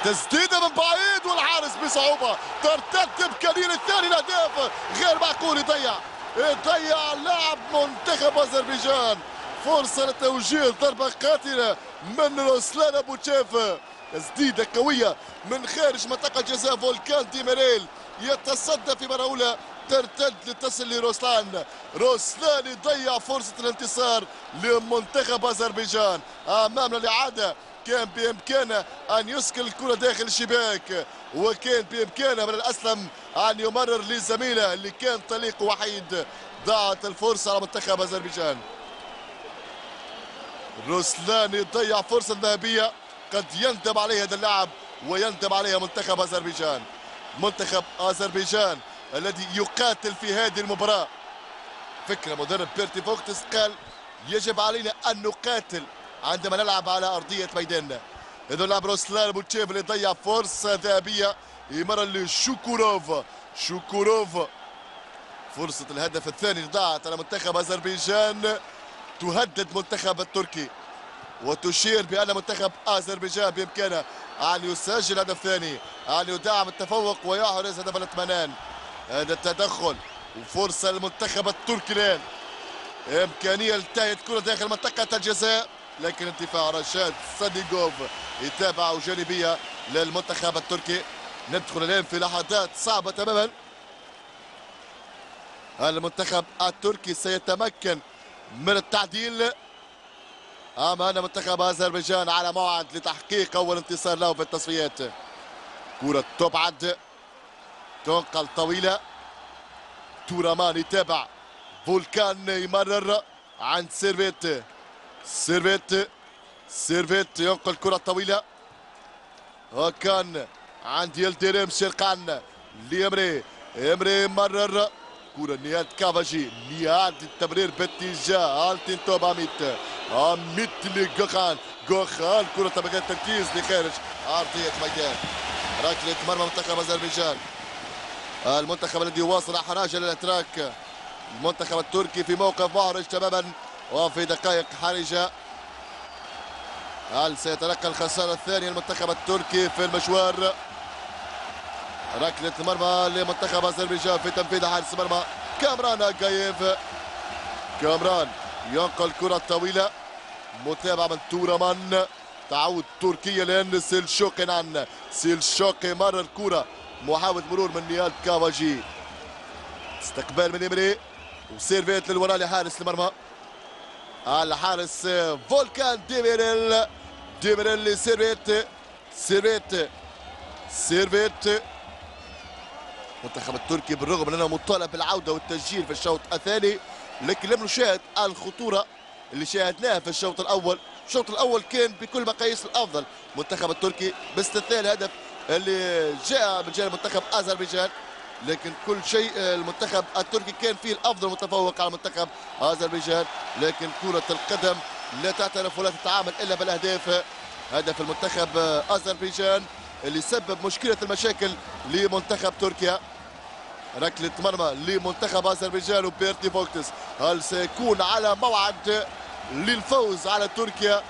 تسديده من بعيد والحارس بصعوبة. ترتكب كبير الثاني الاهداف غير معقول يضيع. يضيع لاعب منتخب أذربيجان. فرصة لتوجيه ضربة قاتلة من روسلان أبيشوف تسديدة قوية من خارج منطقة جزاء فولكان ديميريل يتصدى في مره اولى ترتد لتصل لروسلان. روسلان يضيع فرصة الانتصار لمنتخب أذربيجان. أمامنا الإعادة. كان بإمكانه أن يسكن الكرة داخل الشباك. وكان بإمكانه من الأسلم أن يمرر لزميله اللي كان طليق وحيد. ضاعت الفرصة على منتخب أذربيجان. روسلان يضيع فرصة ذهبية. قد يندم عليها هذا اللاعب ويندم عليها منتخب أذربيجان. منتخب أذربيجان الذي يقاتل في هذه المباراة. فكرة مدرب بيرتي فوكتس قال يجب علينا أن نقاتل عندما نلعب على أرضية ميداننا اذا لعب روسلان أبيشوف اللي ضيع فرصة ذهبية. يمر لشوكوروف. شوكوروف. فرصة الهدف الثاني ضاعت على منتخب أذربيجان. تهدد منتخب التركي. وتشير بأن منتخب أذربيجان بإمكانه أن يسجل هدف ثاني أن يدعم التفوق ويحرز هدف الاطمئنان هذا التدخل وفرصة للمنتخب التركي الآن. إمكانية لتهيئه كرة داخل منطقة الجزاء لكن انتفاع رشاد صديقوف يتابع جانبية للمنتخب التركي. ندخل الآن في لحظات صعبة تماما. المنتخب التركي سيتمكن من التعديل. امام منتخب أذربيجان على موعد لتحقيق أول انتصار له في التصفيات. كرة تبعد. تنقل طويله تورمان يتابع فولكان يمرر عند سيرفيت. سيرفيت. سيرفيت. ينقل كرة طويلة وكان عند يلدريم سرقان. لإمري. إمري مرر. كرة نياد كافاجي. نياد التمرير باتجاه التينتوب هاميت هاميت لجوخان جوخان كرة تبقى التركيز لخارج أرضية ميدان. ركلة مرمى منتخب اذربيجان المنتخب الذي واصل إحراجه للأتراك. المنتخب التركي في موقف محرج تماما وفي دقائق حرجة. هل سيتلقى الخسارة الثانية المنتخب التركي في المشوار؟ ركلة مرمى لمنتخب أذربيجان في تنفيذ حارس مرمى كامران أجايف كامران ينقل كرة طويلة متابعة من تورمان. تعود تركيا الآن سيلشوق إينان سيلشوق يمرر كرة محاولة مرور من نياد كافاجي. استقبال من إمري وسيرفيت للوراء لحارس المرمى. الحارس فولكان ديميريل. ديميريل سيرفيت سيرفيت سيرفيت المنتخب التركي بالرغم من أنه مطالب بالعودة والتسجيل في الشوط الثاني لكن لم نشاهد الخطوره اللي شاهدناها في الشوط الأول. الشوط الأول كان بكل مقاييس الأفضل. المنتخب التركي باستثناء الهدف اللي جاء من جانب منتخب أذربيجان لكن كل شيء المنتخب التركي كان فيه الأفضل متفوق على منتخب أذربيجان لكن كرة القدم لا تعترف ولا تتعامل إلا بالأهداف. هدف لمنتخب أذربيجان اللي سبب مشكلة المشاكل لمنتخب تركيا. ركلة مرمى لمنتخب أذربيجان وبيرتي فوكتس هل سيكون على موعد للفوز على تركيا؟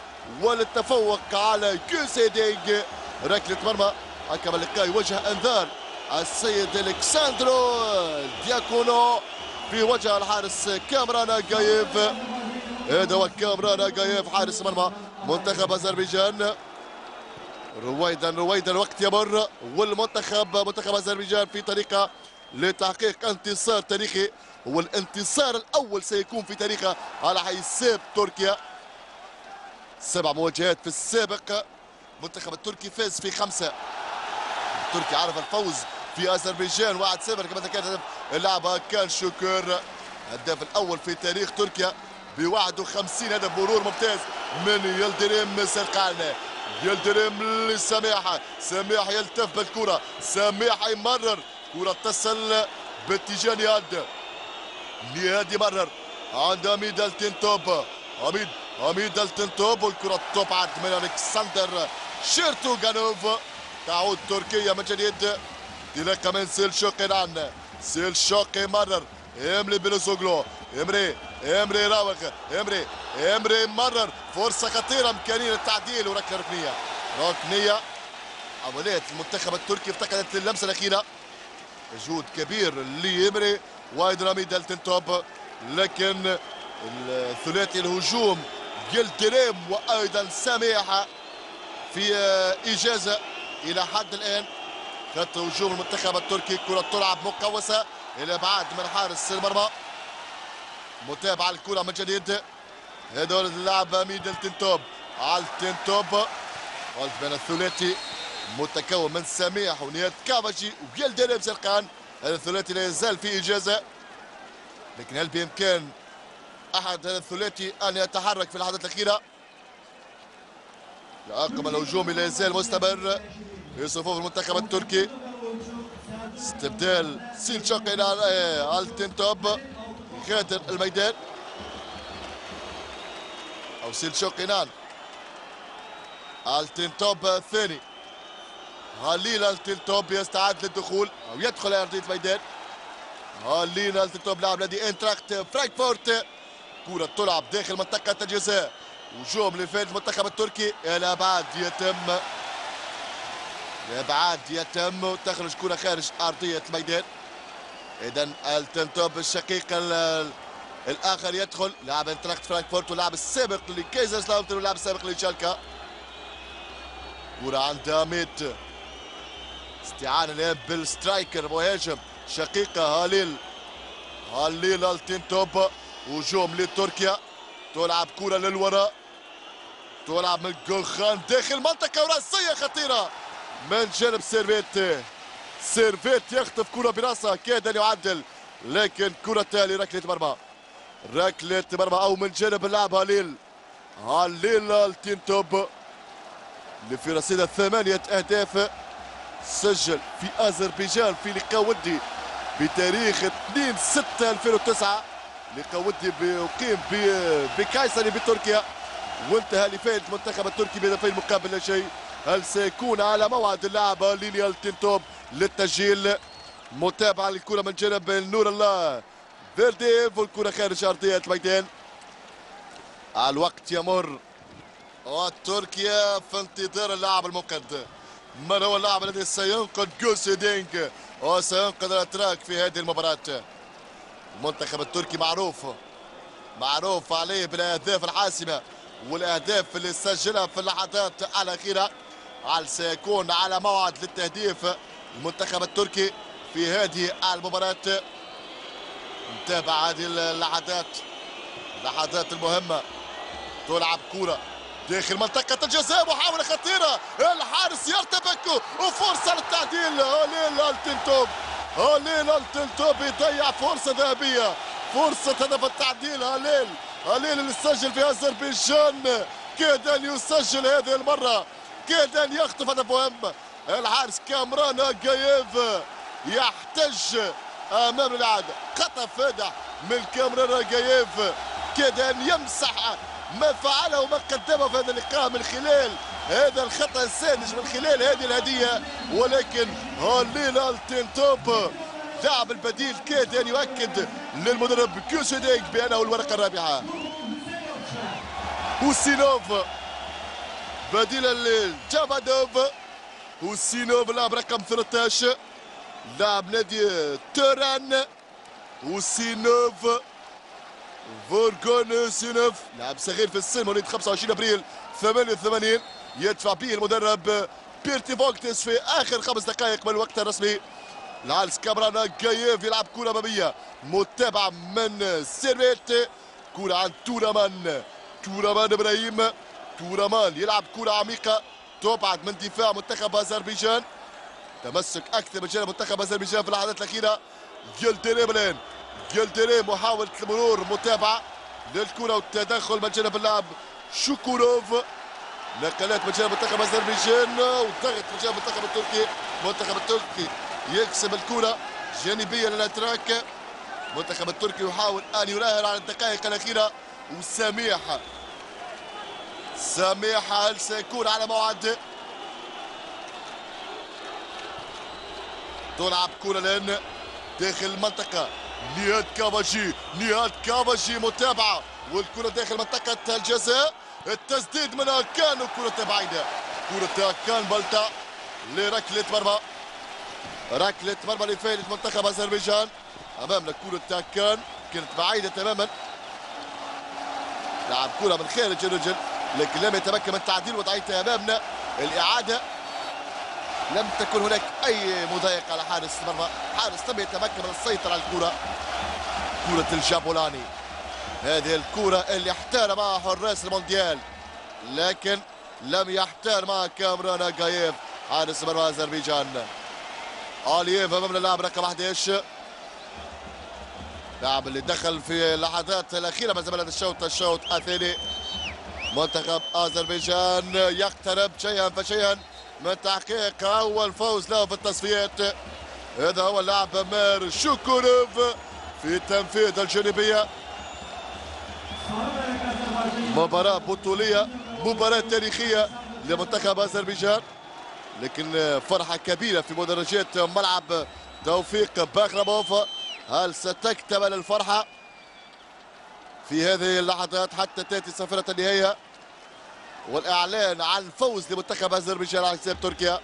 وللتفوق على غوس هيدينك ركلة مرمى حكم اللقاء يوجه أنذار السيد الكساندرو دياكونو في وجه الحارس كامران قايف هذا هو كامران قايف حارس مرمى منتخب أذربيجان. رويدا رويدا الوقت يمر والمنتخب منتخب أذربيجان في طريقة لتحقيق انتصار تاريخي والانتصار الأول سيكون في تاريخه على حساب تركيا. سبع مواجهات في السابق. المنتخب التركي فاز في خمسة. التركي عرف الفوز في أذربيجان. 1-0 كما كان هدف اللعبه هاكان شكر. الهداف الأول في تاريخ تركيا ب 51 هدف. مرور ممتاز من يلدريم سرقان. يلدريم لسميح سميح يلتف بالكرة. سميح يمرر. كرة تصل باتجاه نياد. نياد يمرر. عند هاميت التينتوب. هاميت هاميت التينتوب. والكرة تبعد من ألكسندر شيرتوغانوف. تعود تركيا من جديد. تلقى من سيلشوق سيلشوق يمرر. إمري بلوزوغلو إمري إمري راوغ. إمري إمري مرر. فرصة خطيرة إمكانية للتعديل. وركله ركنية. ركنية. عمليه المنتخب التركي افتقدت اللمسه الأخيرة. مجهود كبير لإمري. وأيضا لالتينتوب لكن الثلاثي الهجوم. جلتريم وأيضا سميحه في اجازه إلى حد الآن. خط هجوم المنتخب التركي كرة تلعب مقوسة إلى بعد من حارس المرمى. متابعه الكرة من جديد. هذول اللاعب ميد التنتوب على التنتوب قلت بين الثلاثي متكون من سميح ونياد كابجي ويلدريم سرقان. هذا الثلاثي لا يزال في إجازة لكن هل بإمكان أحد هذا الثلاثي أن يتحرك في اللحظات الأخيرة؟ العقم الهجومي لا يزال مستمر. في صفوف المنتخب التركي. استبدال سيلشوق إلى التينتوب يغادر الميدان. أو سيلشوق إينان التينتوب الثاني. هاليل التينتوب يستعد للدخول أو يدخل إلى أرضية الميدان. هاليل التنتوب لاعب نادي إينتراخت فرانكفورت. كرة تلعب داخل منطقة الجزاء. هجوم لفريق المنتخب التركي. الابعاد يتم الابعاد يتم تخرج كره خارج أرضية الميدان اذا التنتوب الشقيق الآخر يدخل. لاعب إينتراخت فرانكفورت واللاعب السابق لكايزرسلاوترن واللاعب السابق لشالكه. كرة عند حميت. استعانة الان بال striker مهاجم شقيقه هاليل. هاليل التنتوب. هجوم لتركيا. تلعب كرة للوراء. تلعب من جوخان داخل منطقه راسيه خطيرة. من جانب سيرفيت. سيرفيت يخطف كرة براسها كاد أن يعدل لكن كرة تالي ركلة مرمى. ركلة مرمى أو من جانب اللاعب هاليل. هاليل التنتوب اللي في رصيد ثمانية أهداف. سجل في أذربيجان في لقاء ودي بتاريخ 2 6 2009 لقاء ودي أقيم بكايسري بتركيا. وانتهى لفائدة المنتخب التركي بهدفين مقابل لا شيء. سيكون على موعد اللاعب هاليل التنتوب للتسجيل. متابعة للكرة من جانب نور الله. سيرفيت والكرة خارج أرضية الميدان الوقت يمر وتركيا في انتظار اللاعب المنقذ من هو اللاعب الذي سينقذ جوسي دينج وسينقذ الأتراك في هذه المباراة. المنتخب التركي معروف معروف عليه بالأهداف الحاسمة والأهداف اللي سجلها في اللحظات الأخيرة. هل سيكون على موعد للتهديف المنتخب التركي في هذه المباراة؟ نتابع هذه اللحظات اللحظات المهمة. تلعب كرة داخل منطقة الجزاء محاولة خطيرة. الحارس يرتبك وفرصة للتعديل. هليل ألتنتوب هليل ألتنتوب يضيع فرصة ذهبية. فرصة هدف التعديل هليل هليل اللي سجل في أذربيجان. كاد أن يسجل هذه المرة. كاد أن يخطف هدف مهم الحارس كامران جايف يحتج أمام العاده خطا فادح من كامران جايف كاد أن يمسح ما فعله وما قدمه في هذا اللقاء من خلال هذا الخطا السادس من خلال هذه الهدية. ولكن هاليل التنتوب لاعب البديل. كاد أن يؤكد للمدرب كوسيديك بأنه الورقة الرابعه وسينوف بديلا لجافادوف حسينوف لاعب رقم 13 لاعب نادي توران. حسينوف فورغون حسينوف لاعب صغير في السن مواليد 25 أبريل 88 يدفع به المدرب بيرتي فوكتس في آخر خمس دقائق من الوقت الرسمي. الحارس كامران أغاييف يلعب كرة أمامية. متابعة من سيرفيت. كرة عن تورمان. تورمان إبراهيم. تورمان يلعب كرة عميقة. تبعد من دفاع منتخب أذربيجان. تمسك أكثر من جانب منتخب أذربيجان في اللحظات الأخيرة. جلدري بلين جلدري محاولة المرور متابعة للكرة والتدخل من جانب اللاعب شوكوروف. نقلات من جانب منتخب أذربيجان وضغط من جانب المنتخب التركي. المنتخب التركي يكسب الكرة جانبية للأتراك. المنتخب التركي يحاول أن يراهن على الدقائق الأخيرة. وسميح سميح هل سيكون على موعد. تلعب كرة لأن داخل المنطقة. نياد كاباجي نياد كاباجي متابعة. والكرة داخل منطقة الجزاء. التسديد من كان وكرة بعيدة. كرة كان بلتا لركلة مرمى. ركلة مرمى لفائدة منتخب أذربيجان. أمامنا كرة تاكان كانت بعيدة تماما. لعب كرة من خارج الرجل. لكن لم يتمكن من التعديل وضعيتها أمامنا. الإعادة لم تكن هناك أي مضايقة على حارس المرمى. حارس لم يتمكن من السيطرة على الكرة. كرة الجابولاني. هذه الكرة اللي احتار معها حراس المونديال لكن لم يحتار معها كامران جايف حارس مرمى أذربيجان. الييف أمام اللاعب رقم 11 لاعب اللي دخل في اللحظات الأخيرة من زمن الشوط الشوط الثاني. منتخب آذربيجان يقترب شيئا فشيئا من تحقيق أول فوز له في التصفيات. هذا هو اللاعب مار شوكوروف في تنفيذ الجانبية. مباراة بطولية مباراة تاريخية لمنتخب أذربيجان. لكن فرحة كبيرة في مدرجات ملعب توفيق باخراموف هل ستكتمل الفرحة؟ في هذه اللحظات حتى تأتي صافرة النهاية والإعلان عن فوز لمنتخب أذربيجان على حساب تركيا.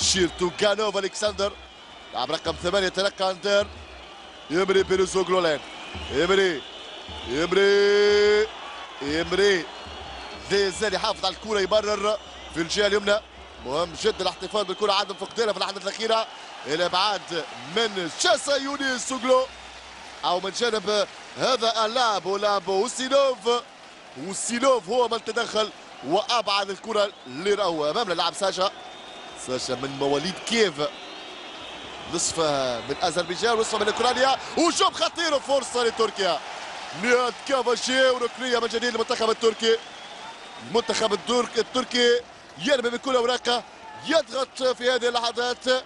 شيرتو كانوف الكسندر لاعب رقم ثمانية تلقى اندر يمري بيروزوغلو لين يمري يمري يمري زيزان يحافظ على الكرة يبرر في الجهة اليمنى. مهم جدا الاحتفال بالكرة عدم فقدانها في اللحظات الأخيرة. الابعاد من شاسا يونس سوغلو. أو من جانب هذا اللاعب ولاعب وسينوف وسينوف هو من تدخل وأبعد الكرة لراهو أمام اللاعب ساشا. ساشا من مواليد كييف نصف من أذربيجان ونصف من أوكرانيا. وشوب خطير فرصه لتركيا. نيات كافاشي وركنيه من جديد للمنتخب التركي. المنتخب التركي يرمي بكل أوراقه. يضغط في هذه اللحظات.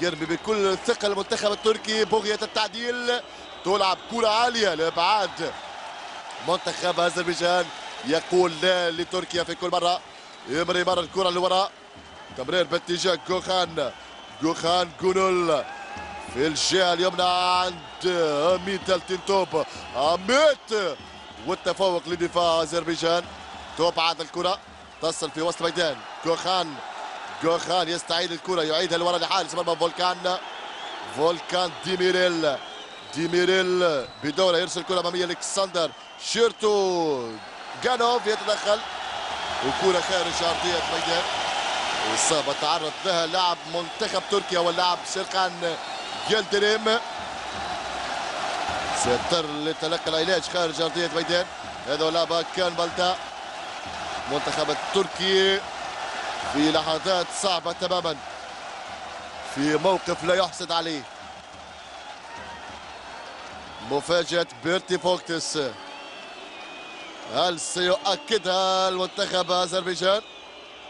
يرمي بكل ثقة المنتخب التركي بغية التعديل. تلعب كرة عالية لابعاد منتخب أذربيجان. يقول لا لتركيا في كل مرة. إمري يمرر الكرة للوراء تمرير باتجاه جوخان. جوخان جونول. في الجهة اليمنى عند حميت التنتوب حميت. والتفوق لدفاع أذربيجان. تبعد الكرة. تصل في وسط ميدان. جوخان جوخان يستعيد الكرة يعيدها لورا لحارس مرمى فولكان. فولكان ديميريل ديميريل بدوره يرسل الكرة أمامية ألكسندر شيرتو جانوف يتدخل. وكرة خارج أرضية ميدان إصابة تعرض لها لاعب منتخب تركيا واللاعب سيركان يلدريم سيضطر لتلقي العلاج خارج أرضية ميدان هذا هاكان بالتا المنتخب التركي. في لحظات صعبة تماما. في موقف لا يحسد عليه. مفاجأة بيرتي فوكتس. هل سيؤكدها المنتخب أذربيجان؟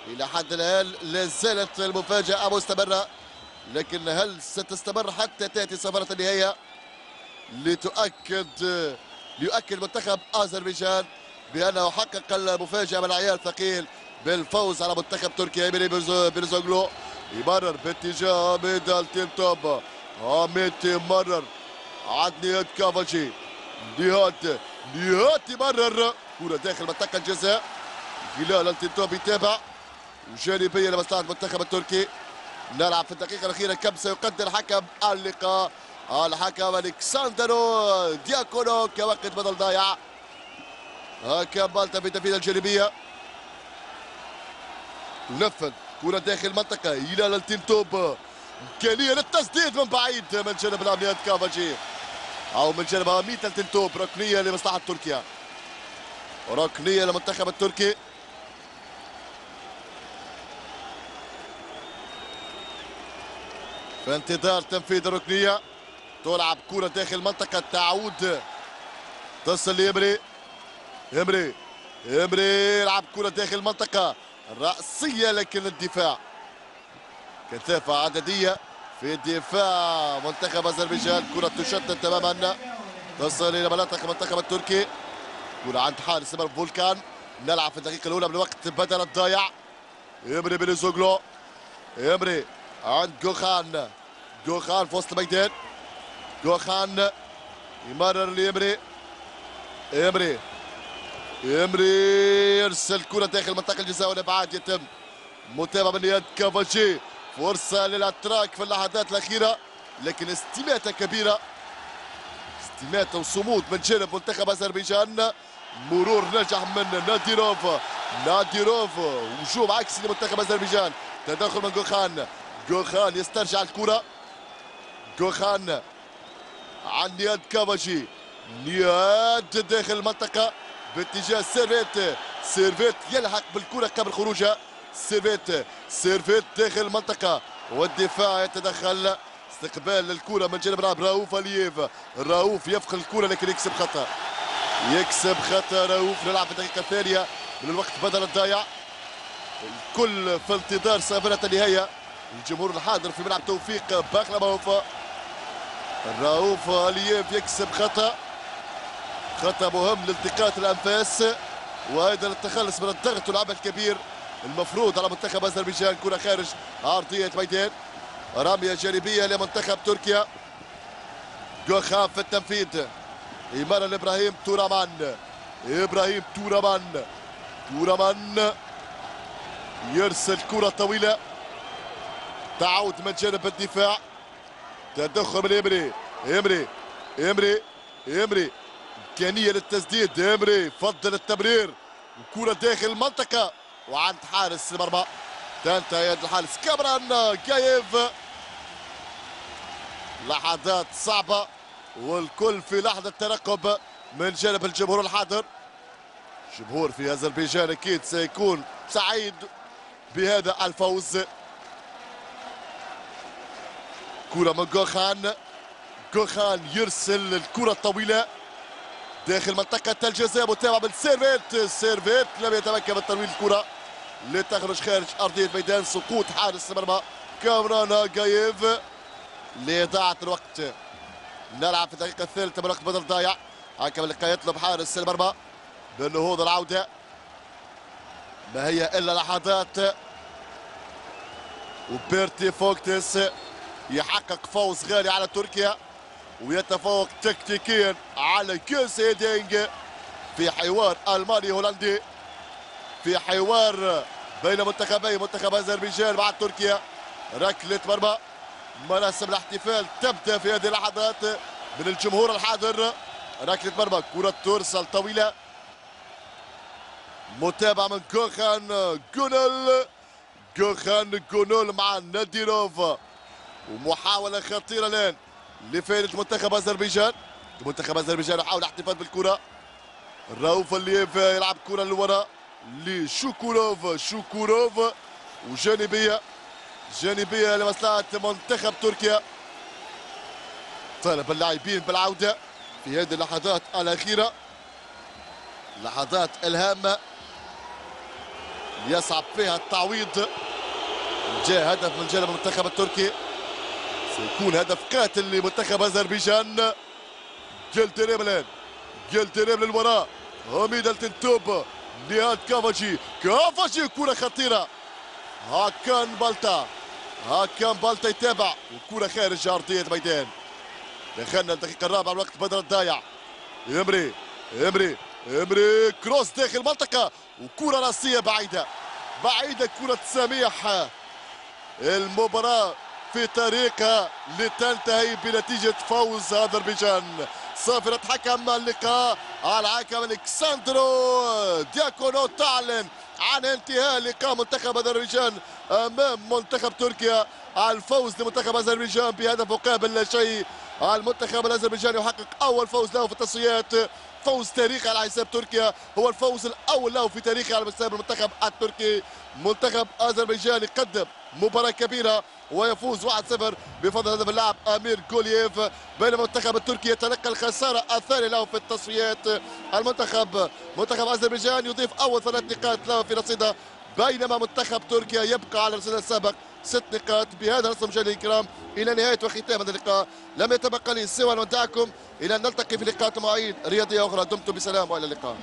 إلى حد الآن لا زالت المفاجأة مستمرة. لكن هل ستستمر حتى تأتي صفرة النهاية لتؤكد ليؤكد منتخب أذربيجان بأنه حقق المفاجأة من عيار ثقيل بالفوز على منتخب تركيا إمري بيلوزوغلو. يمرر باتجاه حميت التنتوب. حميد يمرر عند نيهات كافاجي نيهات نيهات يمرر. كرة داخل منطقة الجزاء. هلال التنتوب يتابع. وجانبيه لمصلحة المنتخب التركي. نلعب في الدقيقة الأخيرة. كم سيقدر حكم اللقاء. الحكم الكساندرو دياكونو. كوقت بدل ضايع. هكا بالتا في تنفيذ الجانبية. تنفذ كرة داخل المنطقة إلى التنتوب إمكانية للتسديد من بعيد من جانب الامنيات كافاجي. أو من جانب ميتا التنتوب ركنية لمصلحة تركيا. ركنية للمنتخب التركي. في انتظار تنفيذ الركنية. تلعب كرة داخل المنطقة تعود. تصل لإمري. إمري. إمري يلعب كرة داخل المنطقة رأسية لكن الدفاع. كثافة عددية في الدفاع. منتخب أذربيجان كرة تشتت تماما. تصل إلى مناطق المنتخب التركي. كرة عند حارس فولكان. نلعب في الدقيقة الأولى من الوقت بدل الضايع. إمري بيلوزوغلو. إمري عند جوخان. جوخان في وسط الميدان. جوخان يمرر لإمري. إمري إمري يرسل كرة داخل منطقة الجزاء والإبعاد يتم. متابعة من يد كافاجي. فرصة للأتراك في اللحظات الأخيرة لكن استماتة كبيرة. استماتة وصمود من جانب منتخب أذربيجان. مرور نجح من ناديروف. ناديروف وجوم عكسي لمنتخب أذربيجان. تدخل من جوخان. جوخان يسترجع الكرة. جوخان عند نهاد كافاجي. نهاد داخل المنطقة. باتجاه سيرفيت. سيرفيت يلحق بالكرة قبل خروجها. سيرفيت سيرفيت داخل المنطقة. والدفاع يتدخل. استقبال الكرة من جانب راؤوف ألييف. راؤوف يفقد الكرة لكن يكسب خطأ. يكسب خطأ راؤوف نلعب في الدقيقة الثانية. من الوقت بدل الضايع. الكل في انتظار صافرة النهاية. الجمهور الحاضر في ملعب توفيق باخلموف راؤوف ألييف يكسب خطأ. خطأ مهم لالتقاط الأنفاس وأيضا التخلص من الضغط والعمل الكبير المفروض على منتخب أذربيجان كرة خارج عرضية ميدان. رمية جانبية لمنتخب تركيا. جوخان في التنفيذ. إيمان لإبراهيم تورمان. إبراهيم تورمان. تورمان. يرسل كرة طويلة. تعود من جانب الدفاع. تدخل من إمري. إمري. إمري. إمري. إمكانية للتسديد. إمري فضل التمرير. وكرة داخل المنطقة. وعند حارس المرمى. تنتهي يد الحارس كامران كايف لحظات صعبة. والكل في لحظة ترقب من جانب الجمهور الحاضر. جمهور في أذربيجان أكيد سيكون سعيد بهذا الفوز. كرة من جوخان. جوخان يرسل الكرة الطويلة. داخل منطقة الجزاء متابعة من سيرفيت. لم يتمكن من ترويض الكرة. لتخرج خارج أرضية الميدان سقوط حارس المرمى كامران أغاييف لإضاعة الوقت. نلعب في الدقيقة الثالثة من وقت بدل ضايع حكم اللقاء يطلب حارس المرمى بالنهوض العودة. ما هي إلا لحظات. وبيرتي فوكتس يحقق فوز غالي على تركيا. ويتفوق تكتيكيا على خوس هيدينك في حوار ألماني هولندي في حوار بين منتخبي منتخب أذربيجان مع تركيا. ركلة مرمى مراسم الاحتفال تبدأ في هذه اللحظات من الجمهور الحاضر. ركلة مرمى كرة ترسل طويلة. متابعه من كوخان جونل كوخان جونول مع ناديروف. ومحاولة خطيرة الآن. لفائده منتخب أذربيجان. منتخب أذربيجان يحاول الاحتفال بالكرة. راوف الليف يلعب كرة للوراء لشوكوروف شوكوروف وجانبية. جانبية لمصلحة منتخب تركيا. طالب اللاعبين بالعودة في هذه اللحظات الأخيرة. لحظات الهامه يصعب فيها التعويض. جاء هدف من جانب المنتخب التركي. سيكون هدف قاتل لمنتخب أذربيجان. يلدريم الان يلدريم للوراء. حميت التنتوب نهاد كافاجي. كافاجي كرة خطيرة. هاكان بالتا هاكان بالتا يتابع وكرة خارج أرضية الميدان دخلنا الدقيقة الرابعة الوقت بدل الضايع. إمري إمري إمري كروس داخل المنطقة وكرة راسية بعيدة. بعيدة كرة سميح. المباراة في طريقها لتنتهي بنتيجة فوز أذربيجان. صافرة حكم اللقاء الحكم الكساندرو دياكونو تعلن عن انتهاء لقاء منتخب أذربيجان أمام منتخب تركيا. الفوز لمنتخب أذربيجان بهدف مقابل لا شيء. المنتخب الأذربيجاني يحقق أول فوز له في التصفيات. فوز تاريخي على حساب تركيا. هو الفوز الأول له في تاريخه على حساب المنتخب التركي. منتخب أذربيجان يقدم مباراة كبيرة ويفوز 1-0 بفضل هدف اللاعب أمير جولييف بينما المنتخب التركي يتلقى الخسارة الثانية له في التصفيات. المنتخب منتخب أذربيجان يضيف أول ثلاث نقاط له في رصيده بينما منتخب تركيا يبقى على رصيده السابق ست نقاط. بهذا نصل مشاهدينا الكرام إلى نهاية وختام هذا اللقاء. لم يتبقى لي سوى أن ودعكم إلى أن نلتقي في لقاءات معين رياضية أخرى. دمتم بسلام وإلى اللقاء.